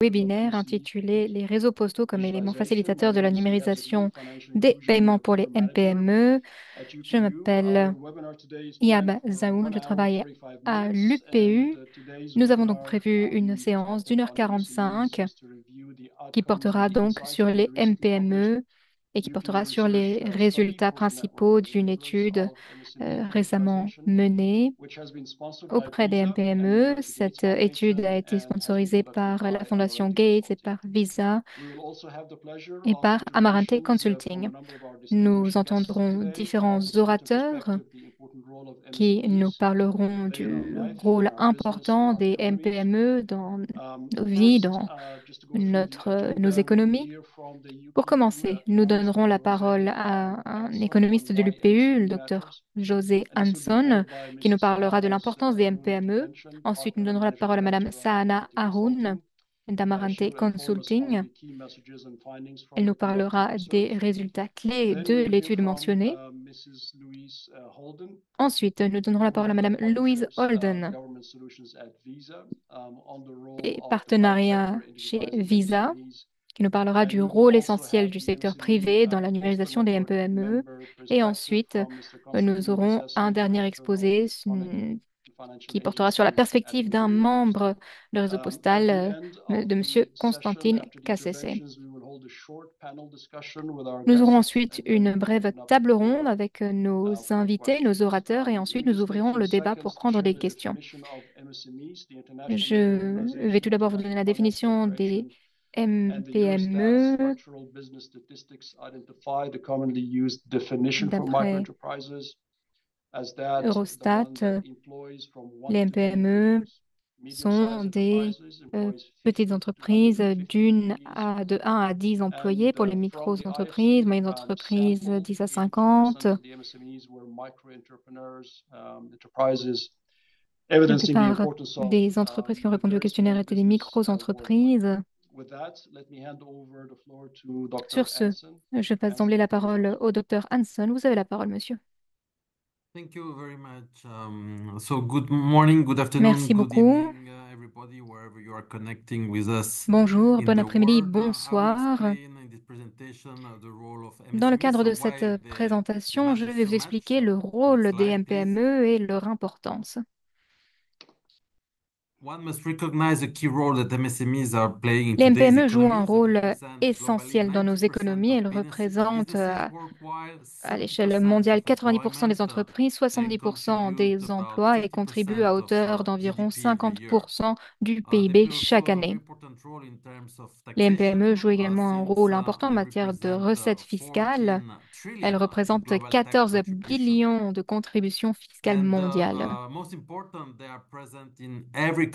webinaire intitulé Les réseaux postaux comme éléments facilitateurs de la numérisation des paiements pour les MPME. Je m'appelle Iab Zaoun, je travaille à l'UPU. Nous avons donc prévu une séance d'une heure quarante-cinq qui portera donc sur les MPME et qui portera sur les résultats principaux d'une étude euh, récemment menée auprès des MPME. Cette étude a été sponsorisée par la Fondation Gates et par Visa et par Amarante Consulting. Nous entendrons différents orateurs qui nous parleront du rôle important des MPME dans nos vies, dans notre, nos économies. Pour commencer, nous donnerons la parole à un économiste de l'UPU, le docteur José Hanson, qui nous parlera de l'importance des MPME. Ensuite, nous donnerons la parole à Madame Sahana Haroun d'Amarante Consulting. Elle nous parlera des résultats clés de l'étude mentionnée. Ensuite, nous donnerons la parole à Madame Louise Holden, et partenariat chez Visa, qui nous parlera du rôle essentiel du secteur privé dans la numérisation des MPME. Et ensuite, nous aurons un dernier exposé qui portera sur la perspective d'un membre du réseau postal euh, de M. Constantine Cassese. Nous aurons ensuite une brève table ronde avec nos invités, nos orateurs, et ensuite nous ouvrirons le débat pour prendre des questions. Je vais tout d'abord vous donner la définition des MPME d'après Eurostat. Les MPME sont des euh, petites entreprises d'une à de 1 à 10 employés pour les micro-entreprises, moyennes entreprises 10 à 50. La plupart des entreprises qui ont répondu au questionnaire étaient des micro-entreprises. Sur ce, je passe d'emblée la parole au docteur Hanson. Vous avez la parole, monsieur. Thank you very much. Um, so good morning, good afternoon, Merci good beaucoup. evening, uh, everybody, wherever you are connecting with us Bonjour, bon après-midi. Uh, bonsoir. Dans le cadre de cette présentation, je vais vous expliquer le rôle des. MPME et leur importance. One must recognize the key role that MSMEs are playing in Les MPME jouent un rôle essentiel dans nos 90% économies. Elles représentent euh, à l'échelle 70% mondiale of 90% des entreprises, and 70% contribute des emplois et contribuent à 50% of hauteur d'environ GDP every year. 50% du Uh, PIB chaque année. important role in terms of Les MPME jouent uh, également un rôle uh, important en matière de recettes fiscales. 14 Elles représentent global tax 14 contribution. billions de contributions fiscales mondiales.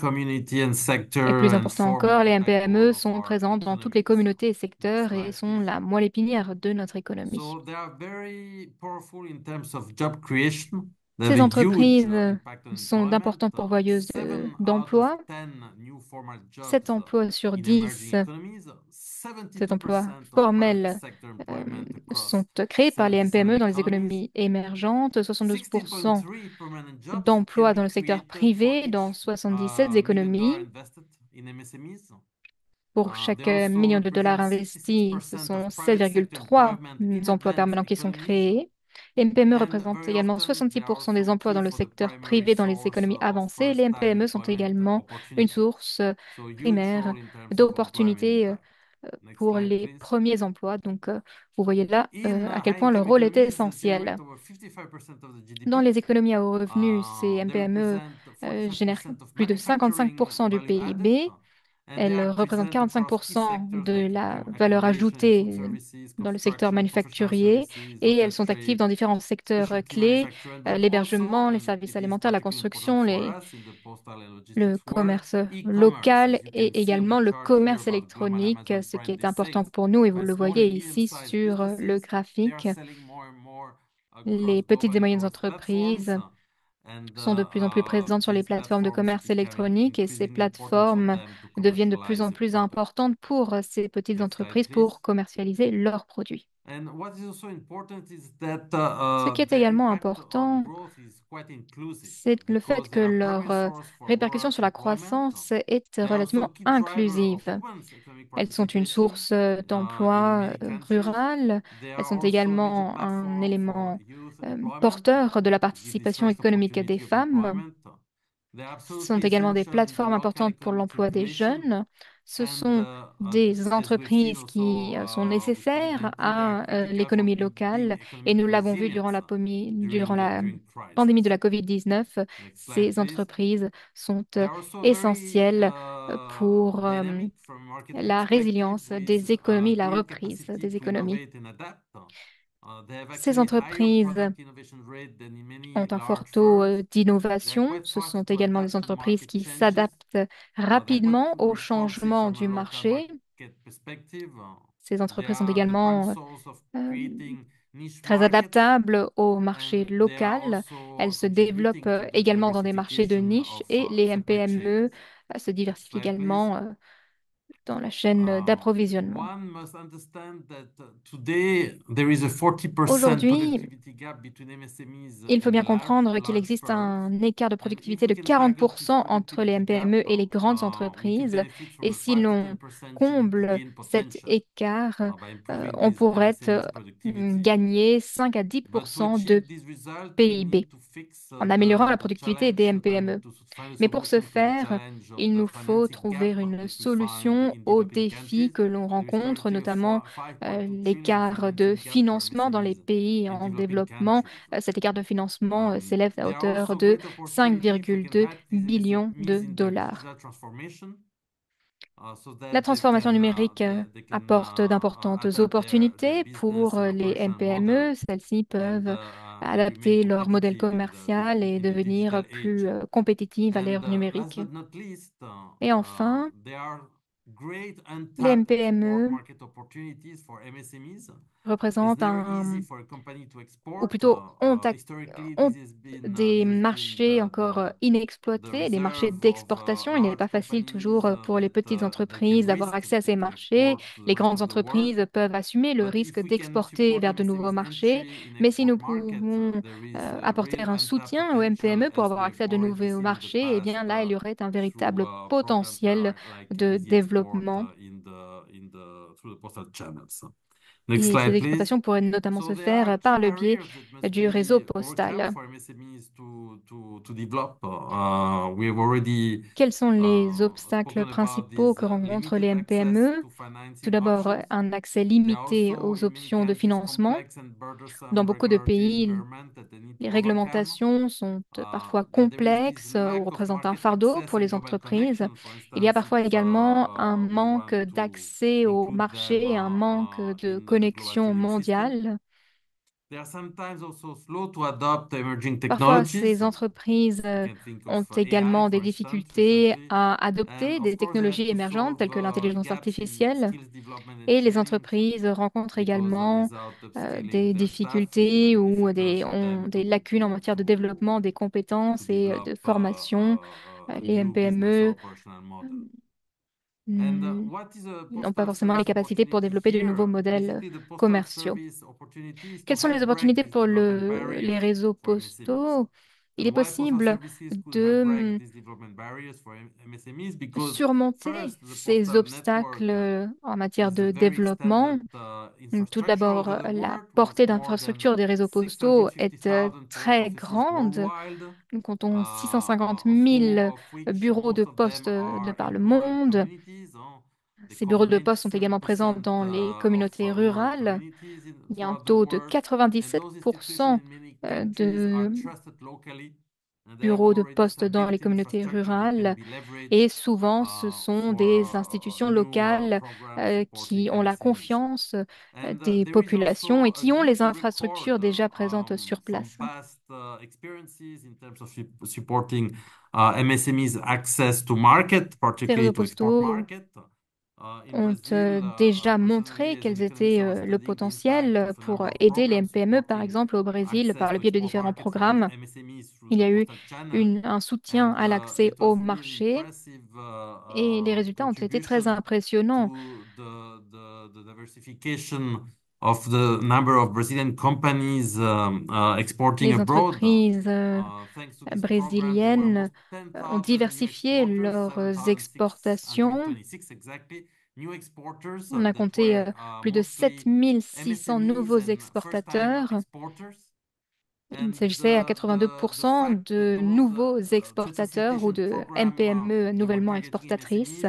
Et plus important encore, les MPME sont our présentes dans toutes les communautés et secteurs et sont la moelle épinière de notre économie. Ces entreprises uh, on sont d'importantes pourvoyeuses d'emplois. 10 new formal 7 jobs uh, emplois sur in 10, emerging economies, cet emploi 72% of private formel euh, sont créés par les 77 MPME dans les économies émergentes, 72% 16.3 permanent jobs can d'emplois dans le secteur privé dans each 77 uh, économies. Pour Uh, chaque million de dollars investis, ce 66% sont of private sector 16,3 employment in emplois advanced permanents qui sont créés. Les MPME représentent également often, they are 66% des emplois dans le secteur privé dans les économies avancées. Les MPME sont également une source primaire d'opportunités pour slide, les premiers emplois. Donc, euh, vous voyez là euh, uh, à quel point leur rôle they essentiel. generate over 55% of the Dans les économies à haut revenu, ces Uh, they MPME euh, génèrent 45% of plus de manufacturing 55% du. PIB. Across key 45% sectors de la valeur ajoutée dans le secteur manufacturier. et elles sont actives dans différents secteurs euh, clés, euh, l'hébergement, les services alimentaires, la construction, les, le commerce local et également le commerce électronique, ce qui est important Day6. pour nous. Et vous le voyez ici sur euh, le graphique. Les across petites et moyennes entreprises sont de plus en plus uh, présentes sur les plateformes de commerce électronique et ces plateformes deviennent de plus en plus importantes pour ces petites entreprises pour commercialiser leurs produits. Uh, Ce qui est également important, c'est le fait que leur euh, répercussion sur la croissance est relativement inclusive. Elles sont une source euh, uh, d'emploi euh, rural. Elles sont également un élément porteur de la participation économique des femmes. Ce sont également des plateformes importantes pour l'emploi des jeunes. Ce sont uh, des entreprises qui euh, sont uh, nécessaires COVID-19, they are à euh, l'économie locale. et nous l'avons vu durant la, durant la pandémie de la COVID-19. Next slide, Ces entreprises sont essentielles uh, pour euh, la résilience des économies, la reprise des économies. Uh, have Ces entreprises ont un fort taux euh, d'innovation. Ce sont également des entreprises qui s'adaptent Uh, rapidement au responsive changement from a du marché. Ces entreprises sont également euh, très adaptables au marché local. Elles se développent euh, également dans des marchés de niche et les. MPME euh, se diversifient également euh, dans la chaîne Uh, d'approvisionnement. must understand that uh, today there is a 40% Aujourd'hui, il faut bien comprendre qu'il existe un écart de productivité de can tackle this 40% entre les MPME et les grandes uh, can entreprises. Et si 5 to l'on 10% GDP comble cet écart, uh, euh, on pourrait euh, gagner 5 à But to 10% de PIB en améliorant la productivité des MPME. Mais pour ce faire, il nous faut trouver une solution aux défis que l'on rencontre, notamment euh, 5.2 trillion l'écart de financement dans les pays en développement. Euh, Cet écart de financement euh, s'élève à hauteur de great opportunity if we can 5,2 help these billions de dollars. digital transformation uh, so La transformation numérique euh, apporte uh, uh, d'importantes opportunités pour euh, les MPME. Celles-ci and peuvent adapter leur modèle commercial et devenir plus euh, compétitives à l'ère uh, numérique. uh, Et enfin, les MPME easy un, ou plutôt ont, uh, ont uh, des has been marchés encore euh, inexploités, des marchés d'exportation. Il n'est pas facile toujours euh, uh, pour les petites entreprises d'avoir accès à ces marchés. Les grandes entreprises peuvent assumer le risque d'exporter vers de nouveaux marchés, mais si nous pouvons euh, apporter un soutien aux MPME pour avoir accès à de nouveaux marchés, eh bien là, il y aurait un véritable potentiel de développement uh, et ces exportations pourraient notamment se faire par le biais du réseau postal. Uh, Quels sont les uh, obstacles principaux these que uh, rencontrent les MPME? to Tout d'abord, un accès limité aux options de financement. Dans beaucoup de pays, les réglementations sont Uh, parfois complexes euh, ou représentent un fardeau pour les entreprises. Il y a parfois uh, également un uh, manque d'accès au marché, un manque uh, uh, de global connexion mondiale. Parfois, technologies. ces entreprises euh, ont également des difficultés à adopter des technologies émergentes telles que l'intelligence artificielle. Et les entreprises rencontrent également euh, des difficultés ou des, ont des lacunes en matière de développement des compétences et de develop uh, formation. uh, Euh, Les MPME n'ont pas forcément les capacités pour développer de nouveaux modèles commerciaux. Quelles sont les opportunités pour le, les réseaux postaux? Il est possible de these development barriers for M- MSMEs? Because surmonter ces obstacles en matière de développement. uh, Tout infrastructure all d'abord, la portée d'infrastructure des réseaux postaux est euh, 650,000 post très grande. Nous uh, comptons 650 uh, of, who, 000 of which bureaux de poste de par le monde. They Ces bureaux de poste sont également présents 97% dans les uh, uh, communautés rural rurales. Il y a un taux de world. And those institutions 97% euh, de bureaux de poste dans les communautés rurales. Et souvent, ce uh, sont des uh, uh, institutions uh, locales programs euh, supporting qui ont la confiance euh, uh, des populations et qui ont les infrastructures uh, déjà présentes um, sur place. uh, ont euh, Brazil, uh, uh, déjà personally, montré quels étaient euh, le potentiel pour aider les MPME, par exemple au Brésil, par le biais de différents programmes. Il y a eu une- un soutien à uh, l'accès au marché uh, et les résultats ont été très les entreprises brésiliennes ont diversifié leurs exportations. On a compté euh, plus de 7600 nouveaux exportateurs. Il s'agissait à 82% de nouveaux exportateurs ou de MPME nouvellement exportatrices.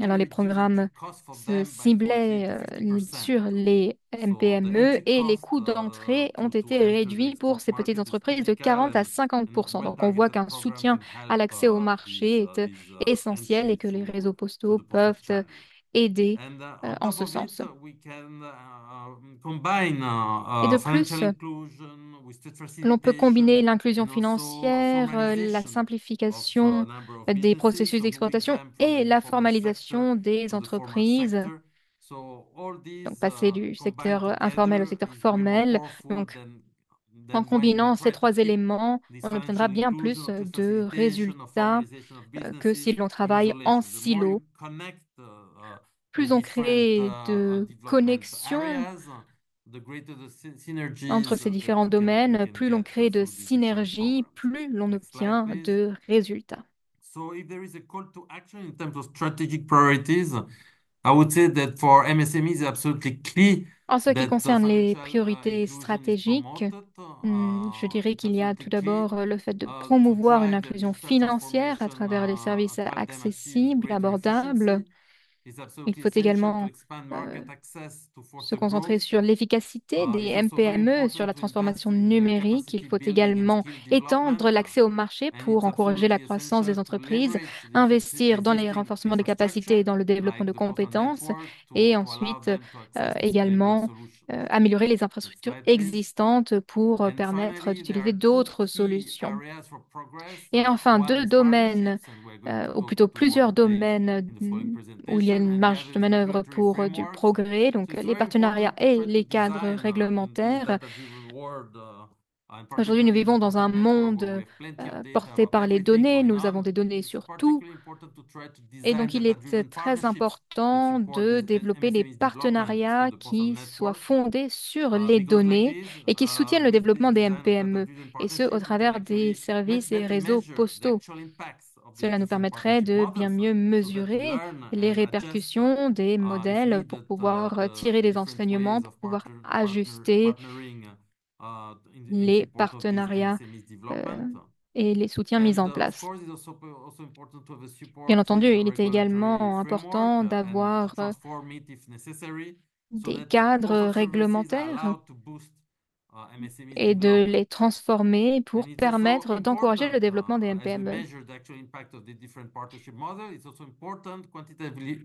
Alors les programmes se ciblaient euh, sur les MPME et les coûts d'entrée ont été réduits pour ces petites entreprises de 40 à 50 Donc on voit qu'un soutien à l'accès au marché est essentiel et que les réseaux postaux peuvent aider euh, en ce sens. Et de plus, l'on peut combiner l'inclusion financière, la simplification des processus d'exportation et la formalisation des entreprises. Donc passer du secteur informel au secteur formel. Donc, en combinant ces trois éléments, on obtiendra bien plus euh, de résultats euh, que si l'on travaille en silo plus on crée de connexions entre ces différents domaines, plus l'on crée de synergies, plus l'on obtient de résultats. En ce qui concerne les priorités stratégiques, hmm, je dirais qu'il y a tout d'abord euh, le fait de promouvoir une inclusion financière à travers des services accessibles, abordables, il faut également euh, se concentrer sur l'efficacité des MPME, sur la transformation numérique. Il faut également étendre l'accès au marché pour encourager la croissance des entreprises, investir dans les renforcements des capacités et dans le développement de compétences, et ensuite euh, également euh, améliorer les infrastructures existantes pour euh, permettre d'utiliser d'autres solutions. Et enfin, deux domaines, euh, ou plutôt plusieurs domaines où il y a une marge de manœuvre pour du progrès, donc les partenariats et les cadres réglementaires. Aujourd'hui, nous vivons dans un monde euh, porté par les données. Nous avons des données sur tout. Et donc, il est très important de développer des partenariats qui soient fondés sur les données et qui soutiennent le développement des MPME, et ce, au travers des services et réseaux postaux. Cela nous permettrait de bien mieux mesurer les répercussions des modèles pour pouvoir tirer des enseignements, pour pouvoir ajuster les partenariats euh, et les soutiens mis en place. Bien entendu, il était également important d'avoir des cadres réglementaires et de les transformer pour permettre d'encourager le développement des MPME.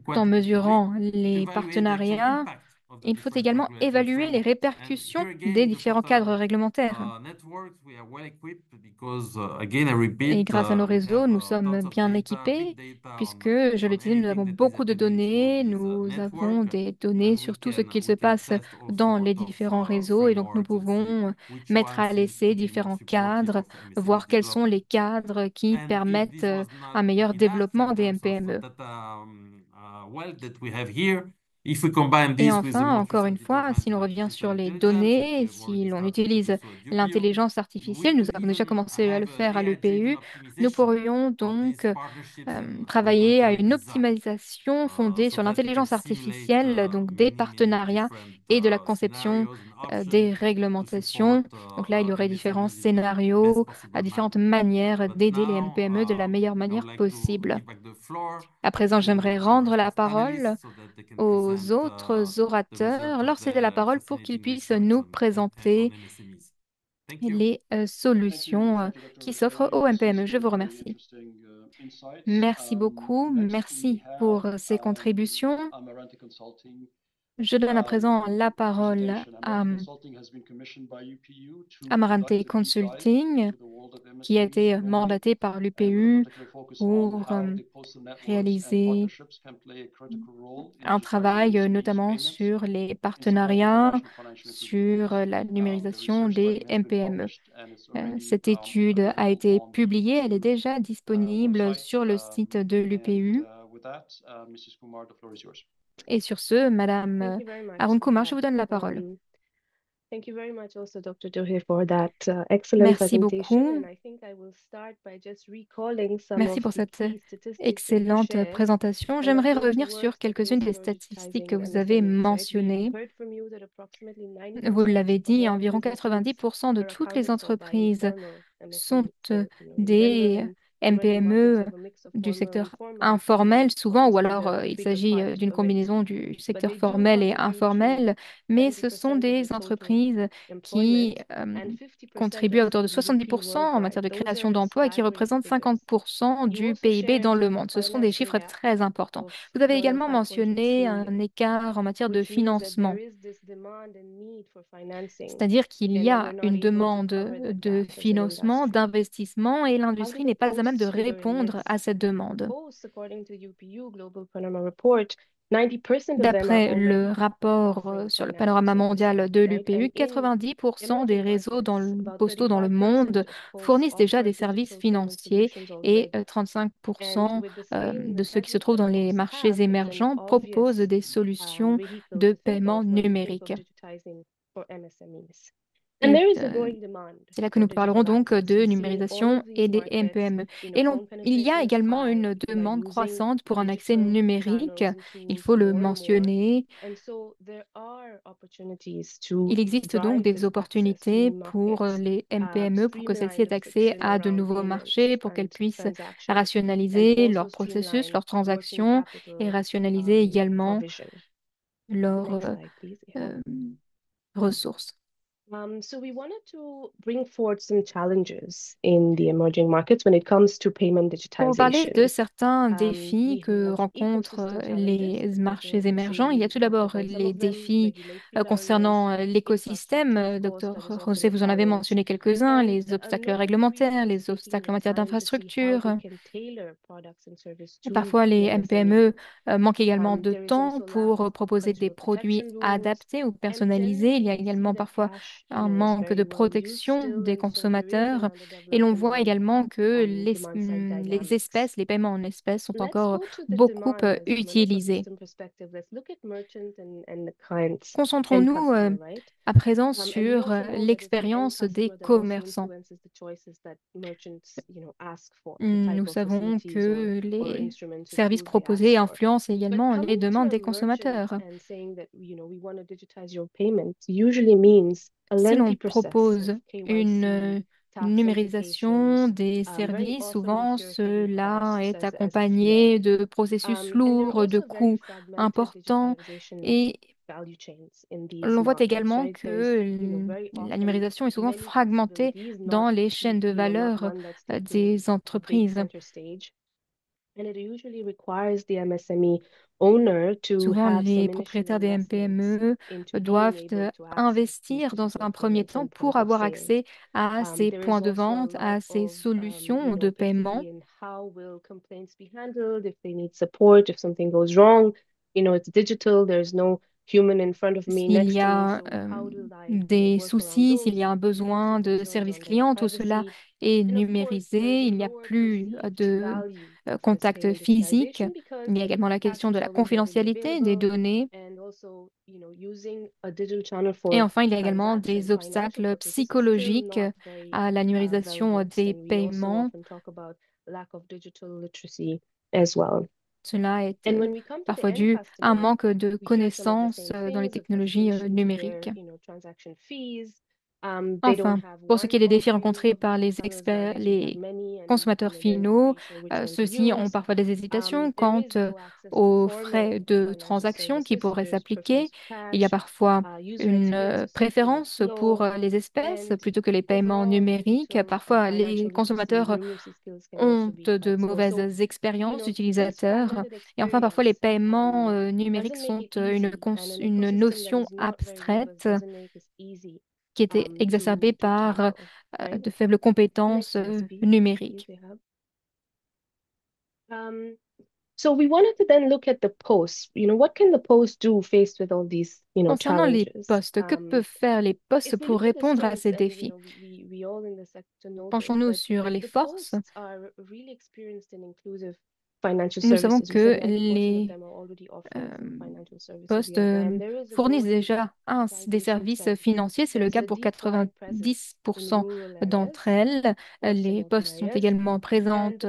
En mesurant les partenariats, il faut également évaluer les répercussions des différents cadres réglementaires. Et grâce à nos réseaux, nous sommes bien équipés, puisque, je le disais, nous avons beaucoup de données, nous avons des données sur tout ce qu'il se passe dans les différents réseaux, et donc nous pouvons mettre à l'essai différents cadres, voir quels sont les cadres qui permettent un meilleur développement des MPME. Et enfin, encore une fois, si l'on revient sur les données, si l'on utilise l'intelligence artificielle, nous avons déjà commencé à le faire à l'EPU, nous pourrions donc euh, travailler à une optimisation fondée sur l'intelligence artificielle, donc des partenariats et de la conception euh, des réglementations. Donc là, il y aurait différents scénarios, à différentes manières d'aider les MPME de la meilleure manière possible. À présent, j'aimerais rendre la parole aux autres orateurs, leur céder la parole pour qu'ils puissent nous présenter les euh, solutions euh, qui s'offrent aux MPME. Je vous remercie. Merci beaucoup. Merci pour ces contributions. Je donne à présent la parole à um, Amarante Consulting, qui a été mandaté par l'UPU pour um, réaliser un travail euh, notamment sur les partenariats, sur euh, la numérisation des MPME. Euh, cette étude a été publiée, elle est déjà disponible sur le site de l'UPU. Et sur ce, Madame euh, Arunkumar, je vous donne la parole. Merci beaucoup. Merci pour cette excellente présentation. J'aimerais revenir sur quelques-unes des statistiques que vous avez mentionnées. Vous l'avez dit, environ 90% de toutes les entreprises sont euh, des MPME du secteur informel souvent, ou alors euh, il s'agit euh, d'une combinaison du secteur formel et informel, mais ce sont des entreprises qui euh, contribuent à hauteur de 70% en matière de création d'emplois et qui représentent 50% du PIB dans le monde. Ce sont des chiffres très importants. Vous avez également mentionné un écart en matière de financement, c'est-à-dire qu'il y a une demande de financement, d'investissement, et l'industrie n'est pas même de répondre à cette demande. D'après le rapport euh, sur le panorama mondial de l'UPU, 90% des réseaux postaux dans le monde fournissent déjà des services financiers et euh, 35% euh, de ceux qui se trouvent dans les marchés émergents proposent des solutions de paiement numérique. Euh, c'est là que nous parlerons donc euh, de numérisation et des MPME. Et il y a également une demande croissante pour un accès numérique, il faut le mentionner. Il existe donc des opportunités pour les MPME pour que celles-ci aient accès à de nouveaux marchés, pour qu'elles puissent rationaliser leurs processus, leurs transactions et rationaliser également leurs euh, ressources. Um, so we wanted to bring forward some challenges in the emerging markets when it comes to payment digitization. Pour parler de certains défis que rencontrent les marchés émergents, il y a tout d'abord les défis euh, concernant euh, l'écosystème. Euh, docteur José, vous en avez mentionné quelques-uns, les obstacles réglementaires, les obstacles en matière d'infrastructure. Parfois, les MPME manquent également de temps pour proposer des produits adaptés ou personnalisés. Il y a également parfois un manque de protection des consommateurs et l'on voit également que mm, les, espèces, les paiements en espèces sont encore beaucoup euh, utilisés. Concentrons-nous euh, à présent sur euh, l'expérience des commerçants. Mm, nous savons que les services proposés influencent également les demandes des consommateurs si l'on propose une euh, numérisation des services, souvent cela est accompagné de processus lourds, de coûts importants et l'on voit également que la numérisation est souvent fragmentée dans les chaînes de valeur euh, des entreprises. Souvent, les propriétaires des MPME euh, doivent euh, investir dans un premier temps pour avoir accès à ces points de vente, à ces solutions de paiement. S'il y a euh, des soucis, s'il y a un besoin de service client, tout cela est numérisé, il n'y a plus de euh, contact physique, mais également la question de la confidentialité des données. Et enfin, il y a également des obstacles psychologiques à la numérisation des paiements. Cela est parfois dû à un manque de connaissances euh, dans les technologies euh, numériques. Enfin, pour ce qui est des défis rencontrés par les consommateurs finaux, euh, ceux-ci ont parfois des hésitations quant euh, aux frais de transaction qui pourraient s'appliquer. Il y a parfois une euh, préférence pour les espèces plutôt que les paiements numériques. Parfois, les consommateurs ont de mauvaises expériences utilisateurs. Et enfin, parfois, les paiements numériques sont une, une notion abstraite qui était exacerbée par euh, de faibles compétences euh, numériques. So we Concernant les postes, que peuvent faire les postes pour répondre à ces défis? Penchons-nous sur les forces nous savons que les euh, postes fournissent déjà des services financiers. C'est le cas pour 90% d'entre elles. Les postes sont également présentes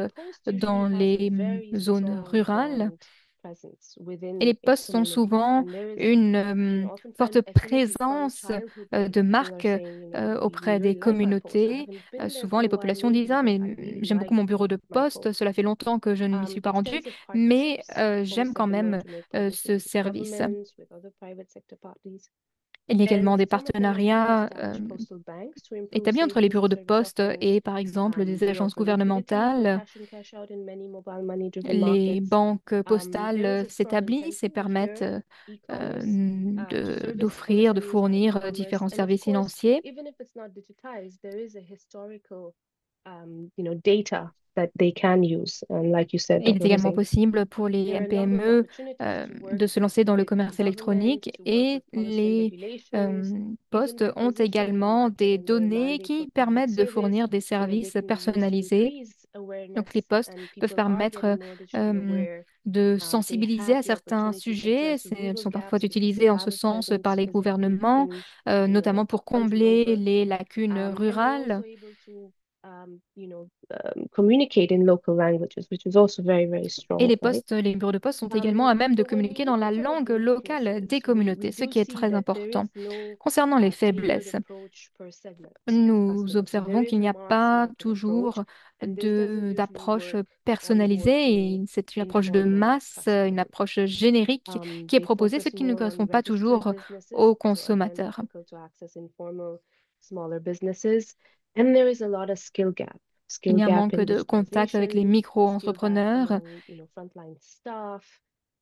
dans les zones rurales. Et les postes sont souvent une euh, forte présence euh, de marques euh, auprès des communautés. souvent, les populations disent Ah, mais j'aime beaucoup mon bureau de poste, cela fait longtemps que je ne m'y suis pas rendue, mais j'aime quand même ce service. Il y a également des partenariats euh, établis entre les bureaux de poste et, par exemple, des agences gouvernementales. Les banques postales s'établissent et permettent euh, d'offrir, de fournir euh, différents services financiers. Il est également possible pour les PME euh, de se lancer dans le commerce électronique et les euh, postes ont également des données qui permettent de fournir des services personnalisés. Donc les postes peuvent permettre euh, de sensibiliser à certains sujets. Elles sont parfois utilisées en ce sens par les gouvernements, notamment pour combler les lacunes rurales. Et les postes, les bureaux de poste sont également à même de communiquer dans la langue locale des communautés, ce qui est très important. Concernant les faiblesses, nous observons qu'il n'y a pas toujours d'approche personnalisée. C'est une approche de masse, une approche générique qui est proposée, ce qui ne correspond pas toujours aux consommateurs. Il y a un manque de contact avec les micro-entrepreneurs.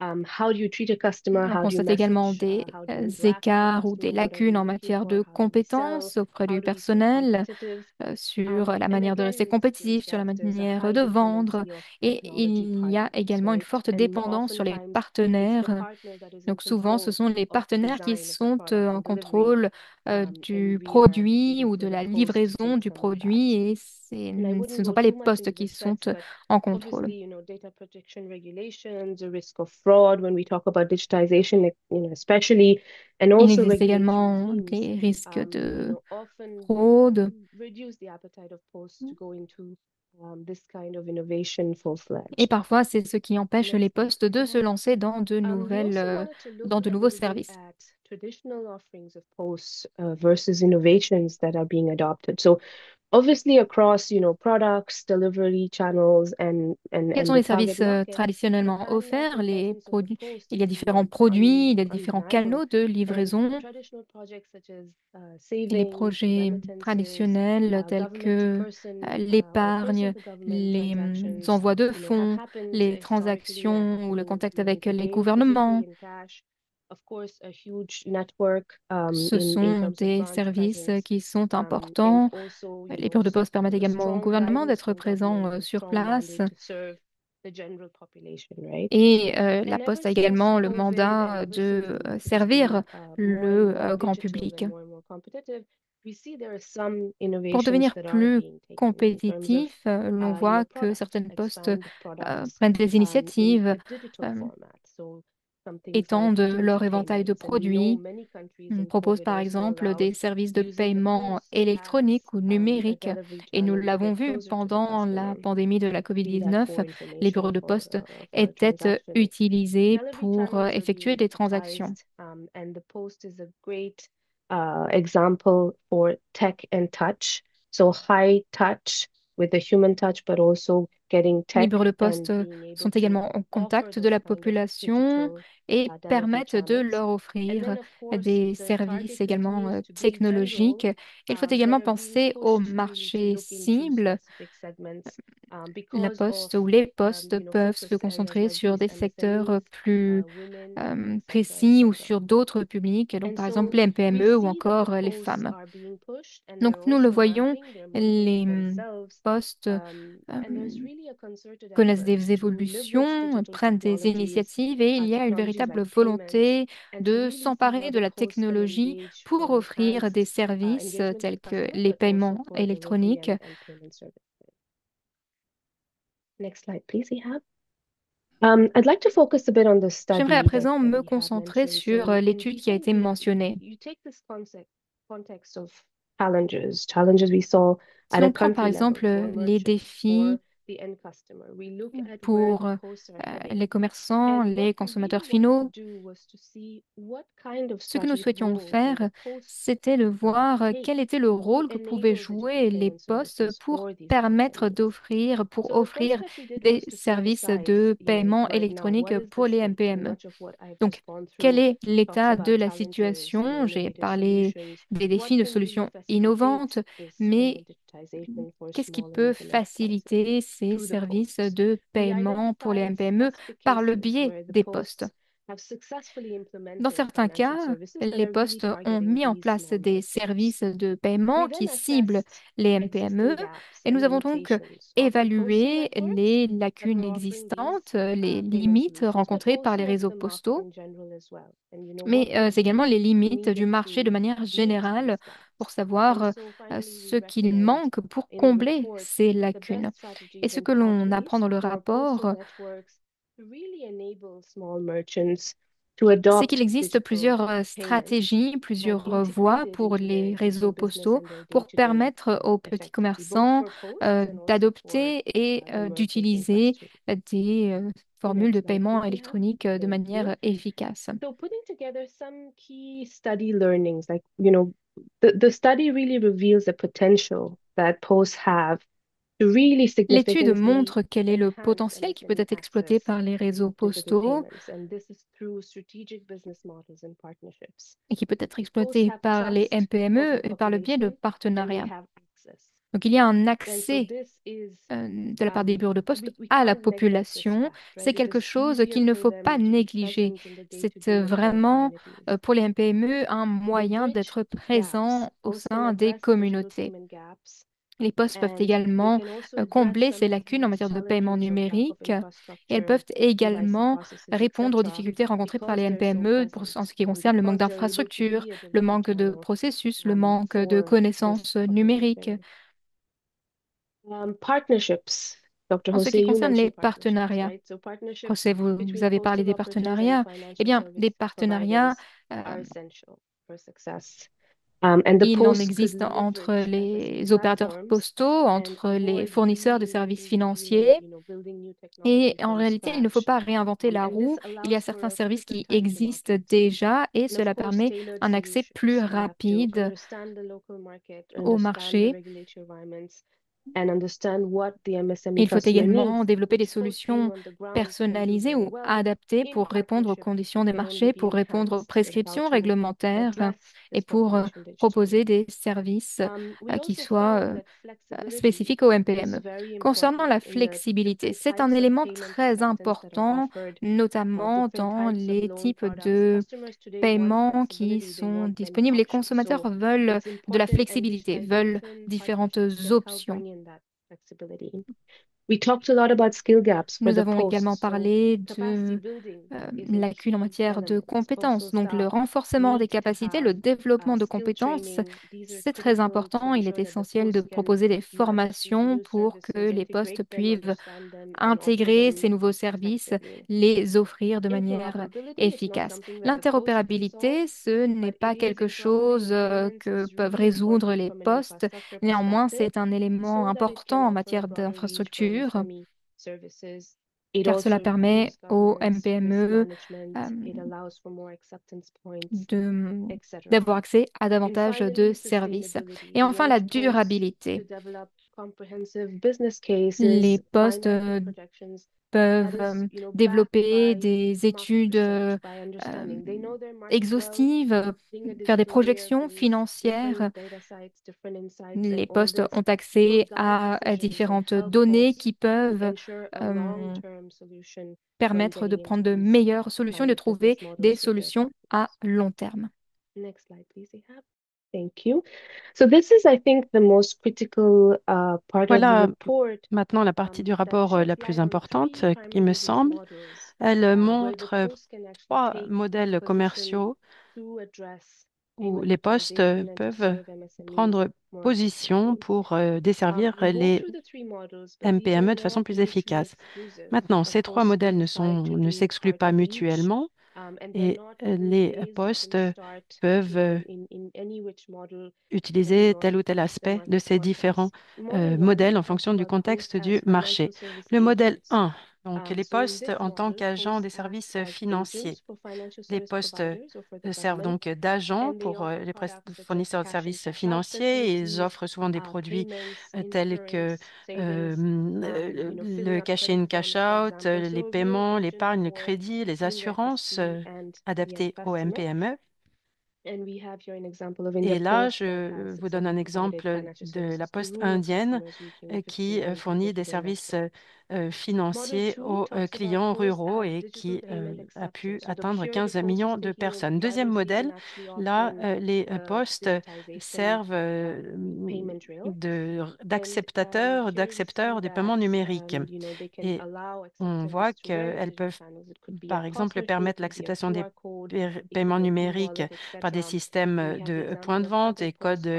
On constate également des euh, écarts ou des lacunes en matière de compétences auprès du personnel euh, sur la manière de rester compétitif, sur la manière de vendre. Et il y a également une forte dépendance sur les partenaires. Donc souvent, ce sont les partenaires qui sont euh, en contrôle du produit ou de la livraison du produit et ce ne sont pas les postes qui sont en contrôle. Il existe également des risques de fraude. Mm. Et parfois, c'est ce qui empêche les postes de se lancer dans de, nouvelles, euh, dans de nouveaux services obviously across products, channels and Quels sont les services euh, traditionnellement offerts, les produits? Il y a différents produits, il y a différents canaux de livraison. Les projets traditionnels tels que euh, l'épargne, les mm, envois de fonds, les transactions ou le contact avec les gouvernements, ce sont des services euh, qui sont importants. Les bureaux de poste permettent également au gouvernement d'être présent euh, sur place. Et euh, la Poste a également le mandat de servir le grand public. Pour devenir plus compétitif, l'on voit que certaines postes prennent des initiatives étendent leur éventail de produits, proposent par exemple des services de paiement électronique ou numérique. Et nous l'avons vu pendant la pandémie de la COVID-19, les bureaux de poste étaient utilisés pour euh, effectuer des transactions. example for tech and touch. So high touch with the human touch, but also Libre le Poste sont également en contact de la population et permettent de leur offrir des services également euh, technologiques. Il faut également penser au marché cible. La Poste ou les postes peuvent se concentrer sur des secteurs plus um, précis ou sur d'autres publics, donc par exemple les MPME ou encore euh, les femmes. Donc nous le voyons, les postes connaissent des évolutions, prennent des initiatives et il y a une véritable volonté de s'emparer de la technologie pour offrir des services euh, tels que les paiements électroniques. J'aimerais à présent me concentrer sur euh, l'étude qui a été mentionnée. Si on prend par exemple les défis was to see what kind of ce que nous souhaitions faire, c'était de voir euh, quel était le rôle que pouvaient jouer les postes pour permettre d'offrir, pour offrir des services de paiement électronique pour les MPME. Donc, quel est l'état de la situation? J'ai parlé des défis de solutions innovantes, mais qu'est-ce qui peut faciliter ces services de paiement pour les MPME par le biais des postes? Dans certains cas, les postes ont mis en place des services de paiement qui ciblent les MPME gaps et nous avons donc évalué les lacunes existantes, les uh, limites rencontrées par les réseaux postaux, mais euh, également les limites du marché de manière générale pour savoir euh, euh, ce qu'il manque pour combler ces lacunes. Et ce que l'on apprend dans le rapport, networks to really enable small merchants to c'est qu'il adopt existe plusieurs euh, stratégies, plusieurs euh, voies pour les réseaux postaux pour permettre aux petits commerçants euh, d'adopter et euh, d'utiliser des euh, formules de paiement électronique de manière efficace. So putting together some key study learnings, like, you know, the, the study really reveals the potential that posts have L'étude montre quel est le potentiel qui peut être exploité par les réseaux postaux et qui peut être exploité par les MPME the et par le biais de partenariats. Donc il y a un accès euh, de la part des um, bureaux de poste à la population, c'est quelque chose qu'il ne faut pas négliger. C'est euh, vraiment euh, pour les MPME un moyen d'être présent au sein des communautés. Les postes peuvent they également euh, combler ces lacunes en matière de paiement numérique et elles peuvent également processes, répondre aux difficultés rencontrées par les MPME pour, en ce qui concerne le manque d'infrastructures, le manque de processus, le manque de connaissances numériques. Um, partnerships. En ce qui concerne les partenariats, José, vous, vous avez parlé des partenariats. Eh bien, des partenariats, euh, il en existe entre les opérateurs postaux, entre les fournisseurs de services financiers. Et en réalité, il ne faut pas réinventer Um, la roue. Il y a certains services qui existent déjà et cela permet un accès plus rapide au marché. Regulatory environments, and understand what the MSME Il faut également développer des solutions personnalisées ou adaptées pour répondre aux conditions des marchés, pour répondre aux prescriptions réglementaires et pour euh, proposer des services Um, euh, qui soient euh, spécifiques is MPME. Concernant la flexibilité, c'est un élément très important, notamment dans les types de paiements qui sont disponibles. Les consommateurs So veulent de la flexibilité, veulent différentes options. Bring in that flexibility. We talked a lot about skill gaps for Nous avons également parlé de euh, lacunes en matière de compétences. Donc le renforcement des capacités, le développement de compétences, c'est très important. Il est essentiel de proposer des formations pour que les postes puissent intégrer ces nouveaux services, les offrir de manière efficace. L'interopérabilité, ce n'est pas quelque chose euh, que peuvent résoudre les postes. Néanmoins, c'est un élément important en matière d'infrastructure Car cela permet aux MPME management, euh, d'avoir accès à davantage de services. Et enfin, la durabilité. Les postes peuvent euh, développer des études euh, euh, exhaustives, faire des projections financières. Les postes ont accès à, différentes données qui peuvent permettre de prendre de meilleures solutions, kind de trouver des solutions à long terme. So this is, I think, the most critical part voilà of the maintenant la partie du rapport euh, la plus importante, euh, il me semble. Elle montre euh, trois modèles commerciaux où les postes peuvent prendre position pour desservir les MPME de façon plus efficace. Maintenant, ces trois modèles ne s'excluent ne pas mutuellement et euh, les euh, postes euh, peuvent utiliser tel ou tel aspect de ces différents modèles en fonction du contexte du marché. Le modèle 1 donc, les postes en tant qu'agents des services financiers. Les postes euh, servent donc euh, d'agents pour euh, les fournisseurs de services financiers. et ils offrent souvent des produits tels que le cash in, cash out, les paiements, l'épargne, le crédit, les assurances adaptées aux MPME. Et là, je vous donne un exemple de la poste indienne qui fournit des services euh, financier aux euh, clients ruraux et qui euh, a pu atteindre 15 millions de personnes. Deuxième modèle, là, les postes servent d'acceptateurs, d'accepteurs des paiements numériques. Et on voit qu'elles peuvent, par exemple, permettre l'acceptation des paiements numériques par des systèmes de points de vente et codes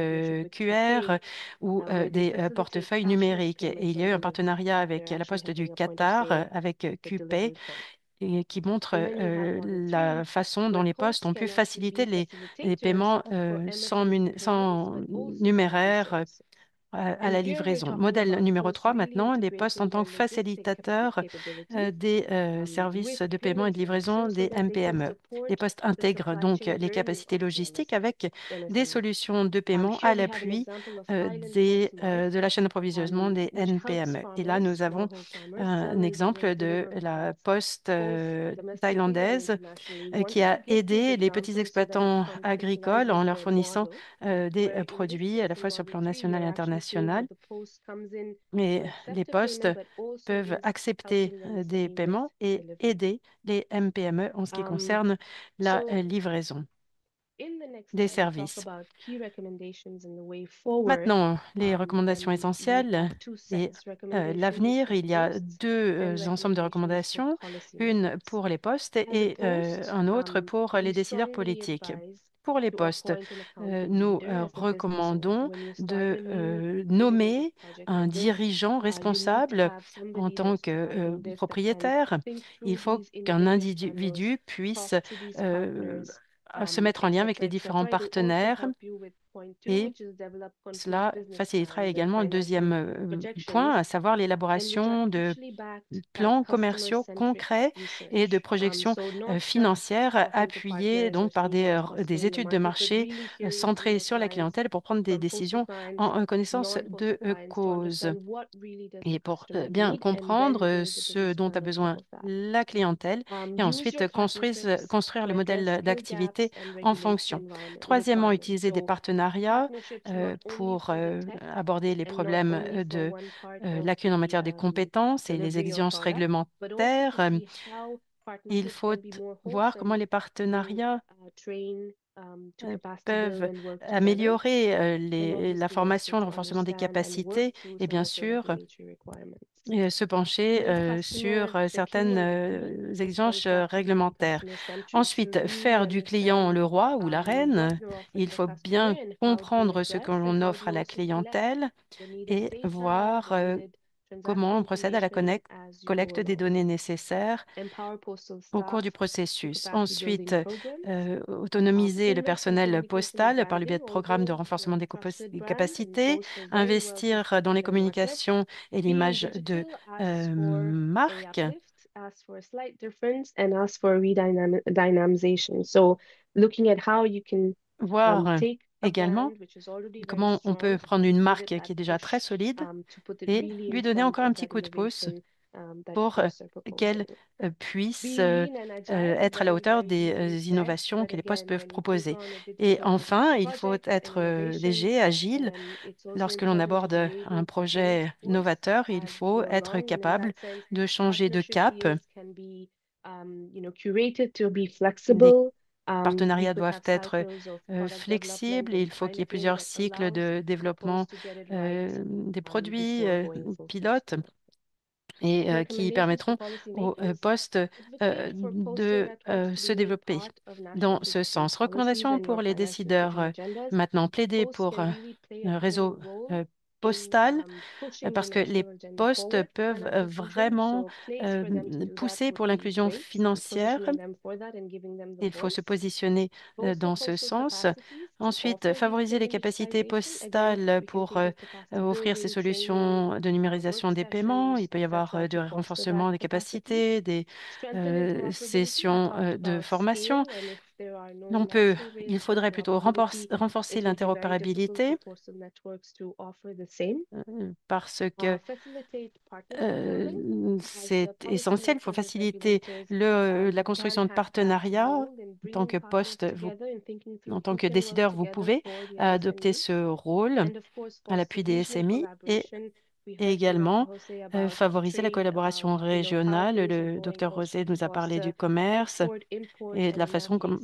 QR ou des portefeuilles numériques. Et il y a eu un partenariat avec la du Qatar euh, avec euh, QP et qui montre euh, la façon dont les postes ont pu faciliter les, paiements sans, numéraire à, la livraison. Modèle numéro 3 maintenant, les postes en tant que facilitateurs euh, des euh, services de paiement et de livraison des MPME. Euh, les postes intègrent donc les capacités logistiques avec des solutions de paiement à l'appui de la chaîne d'approvisionnement des NPME. Et là, nous avons un exemple de la poste thaïlandaise qui a aidé les petits exploitants agricoles en leur fournissant des produits à la fois sur le plan national et international nationale. Et les postes peuvent accepter euh, des paiements et aider les MPME en ce qui concerne la euh, livraison des services. Maintenant, les recommandations essentielles et euh, l'avenir. Il y a deux ensembles de recommandations, une pour les postes et un autre pour les décideurs politiques pour les postes. Nous recommandons de nommer un dirigeant responsable en tant que propriétaire. Il faut qu'un individu puisse se mettre en lien avec les différents partenaires et cela facilitera également le deuxième euh, point, à savoir l'élaboration de plans commerciaux concrets et de projections financières appuyées donc par des, euh, études de marché euh, centrées sur la clientèle pour prendre des décisions en connaissance de cause. Et pour bien comprendre ce dont a besoin la clientèle et ensuite construire, construire le modèle d'activité en fonction. Troisièmement, utiliser des partenariats euh, pour euh, aborder les problèmes euh, de lacunes en matière des compétences et les exigences réglementaires. Il faut voir comment les partenariats peuvent améliorer la formation, le renforcement des capacités et bien sûr se pencher sur certaines exigences réglementaires. Ensuite, faire du client le roi ou la reine, il faut bien comprendre ce que l'on offre à la clientèle et voir comment on procède à la collecte des données nécessaires au cours du processus. Ensuite, euh, autonomiser le personnel postal par le biais de programmes de renforcement des capacités, investir euh, dans les communications et l'image de marque. ask voir également comment on peut prendre une marque qui est déjà très solide et lui donner encore un petit coup de pouce pour qu'elle euh, puisse euh, euh, être à la hauteur des innovations que les postes peuvent proposer. Et enfin, il faut être léger, agile. Lorsque l'on aborde un projet novateur, il faut être capable de changer de cap partenariats doivent être flexibles il faut qu'il y ait plusieurs cycles de développement euh, des produits euh, pilotes et euh, qui permettront aux euh, postes euh, de se développer dans ce sens. Recommandations pour les décideurs. Maintenant, plaider pour un réseau euh, postal euh, parce que les postes peuvent euh, vraiment euh, pousser pour l'inclusion financière. Il faut se positionner euh, dans ce sens. Ensuite, favoriser les capacités postales pour euh, offrir ces solutions de numérisation des paiements. Il peut y avoir euh, du renforcement des capacités, des euh, sessions euh, de formation. On peut, il faudrait plutôt renforcer, l'interopérabilité euh, parce que euh, c'est essentiel. Il faut faciliter le, la construction de partenariats. En tant que poste, vous, en tant que décideur, vous pouvez adopter ce rôle à l'appui des SMI et et également euh, favoriser la collaboration régionale. Le docteur Rosé nous a parlé du commerce et de la façon comme,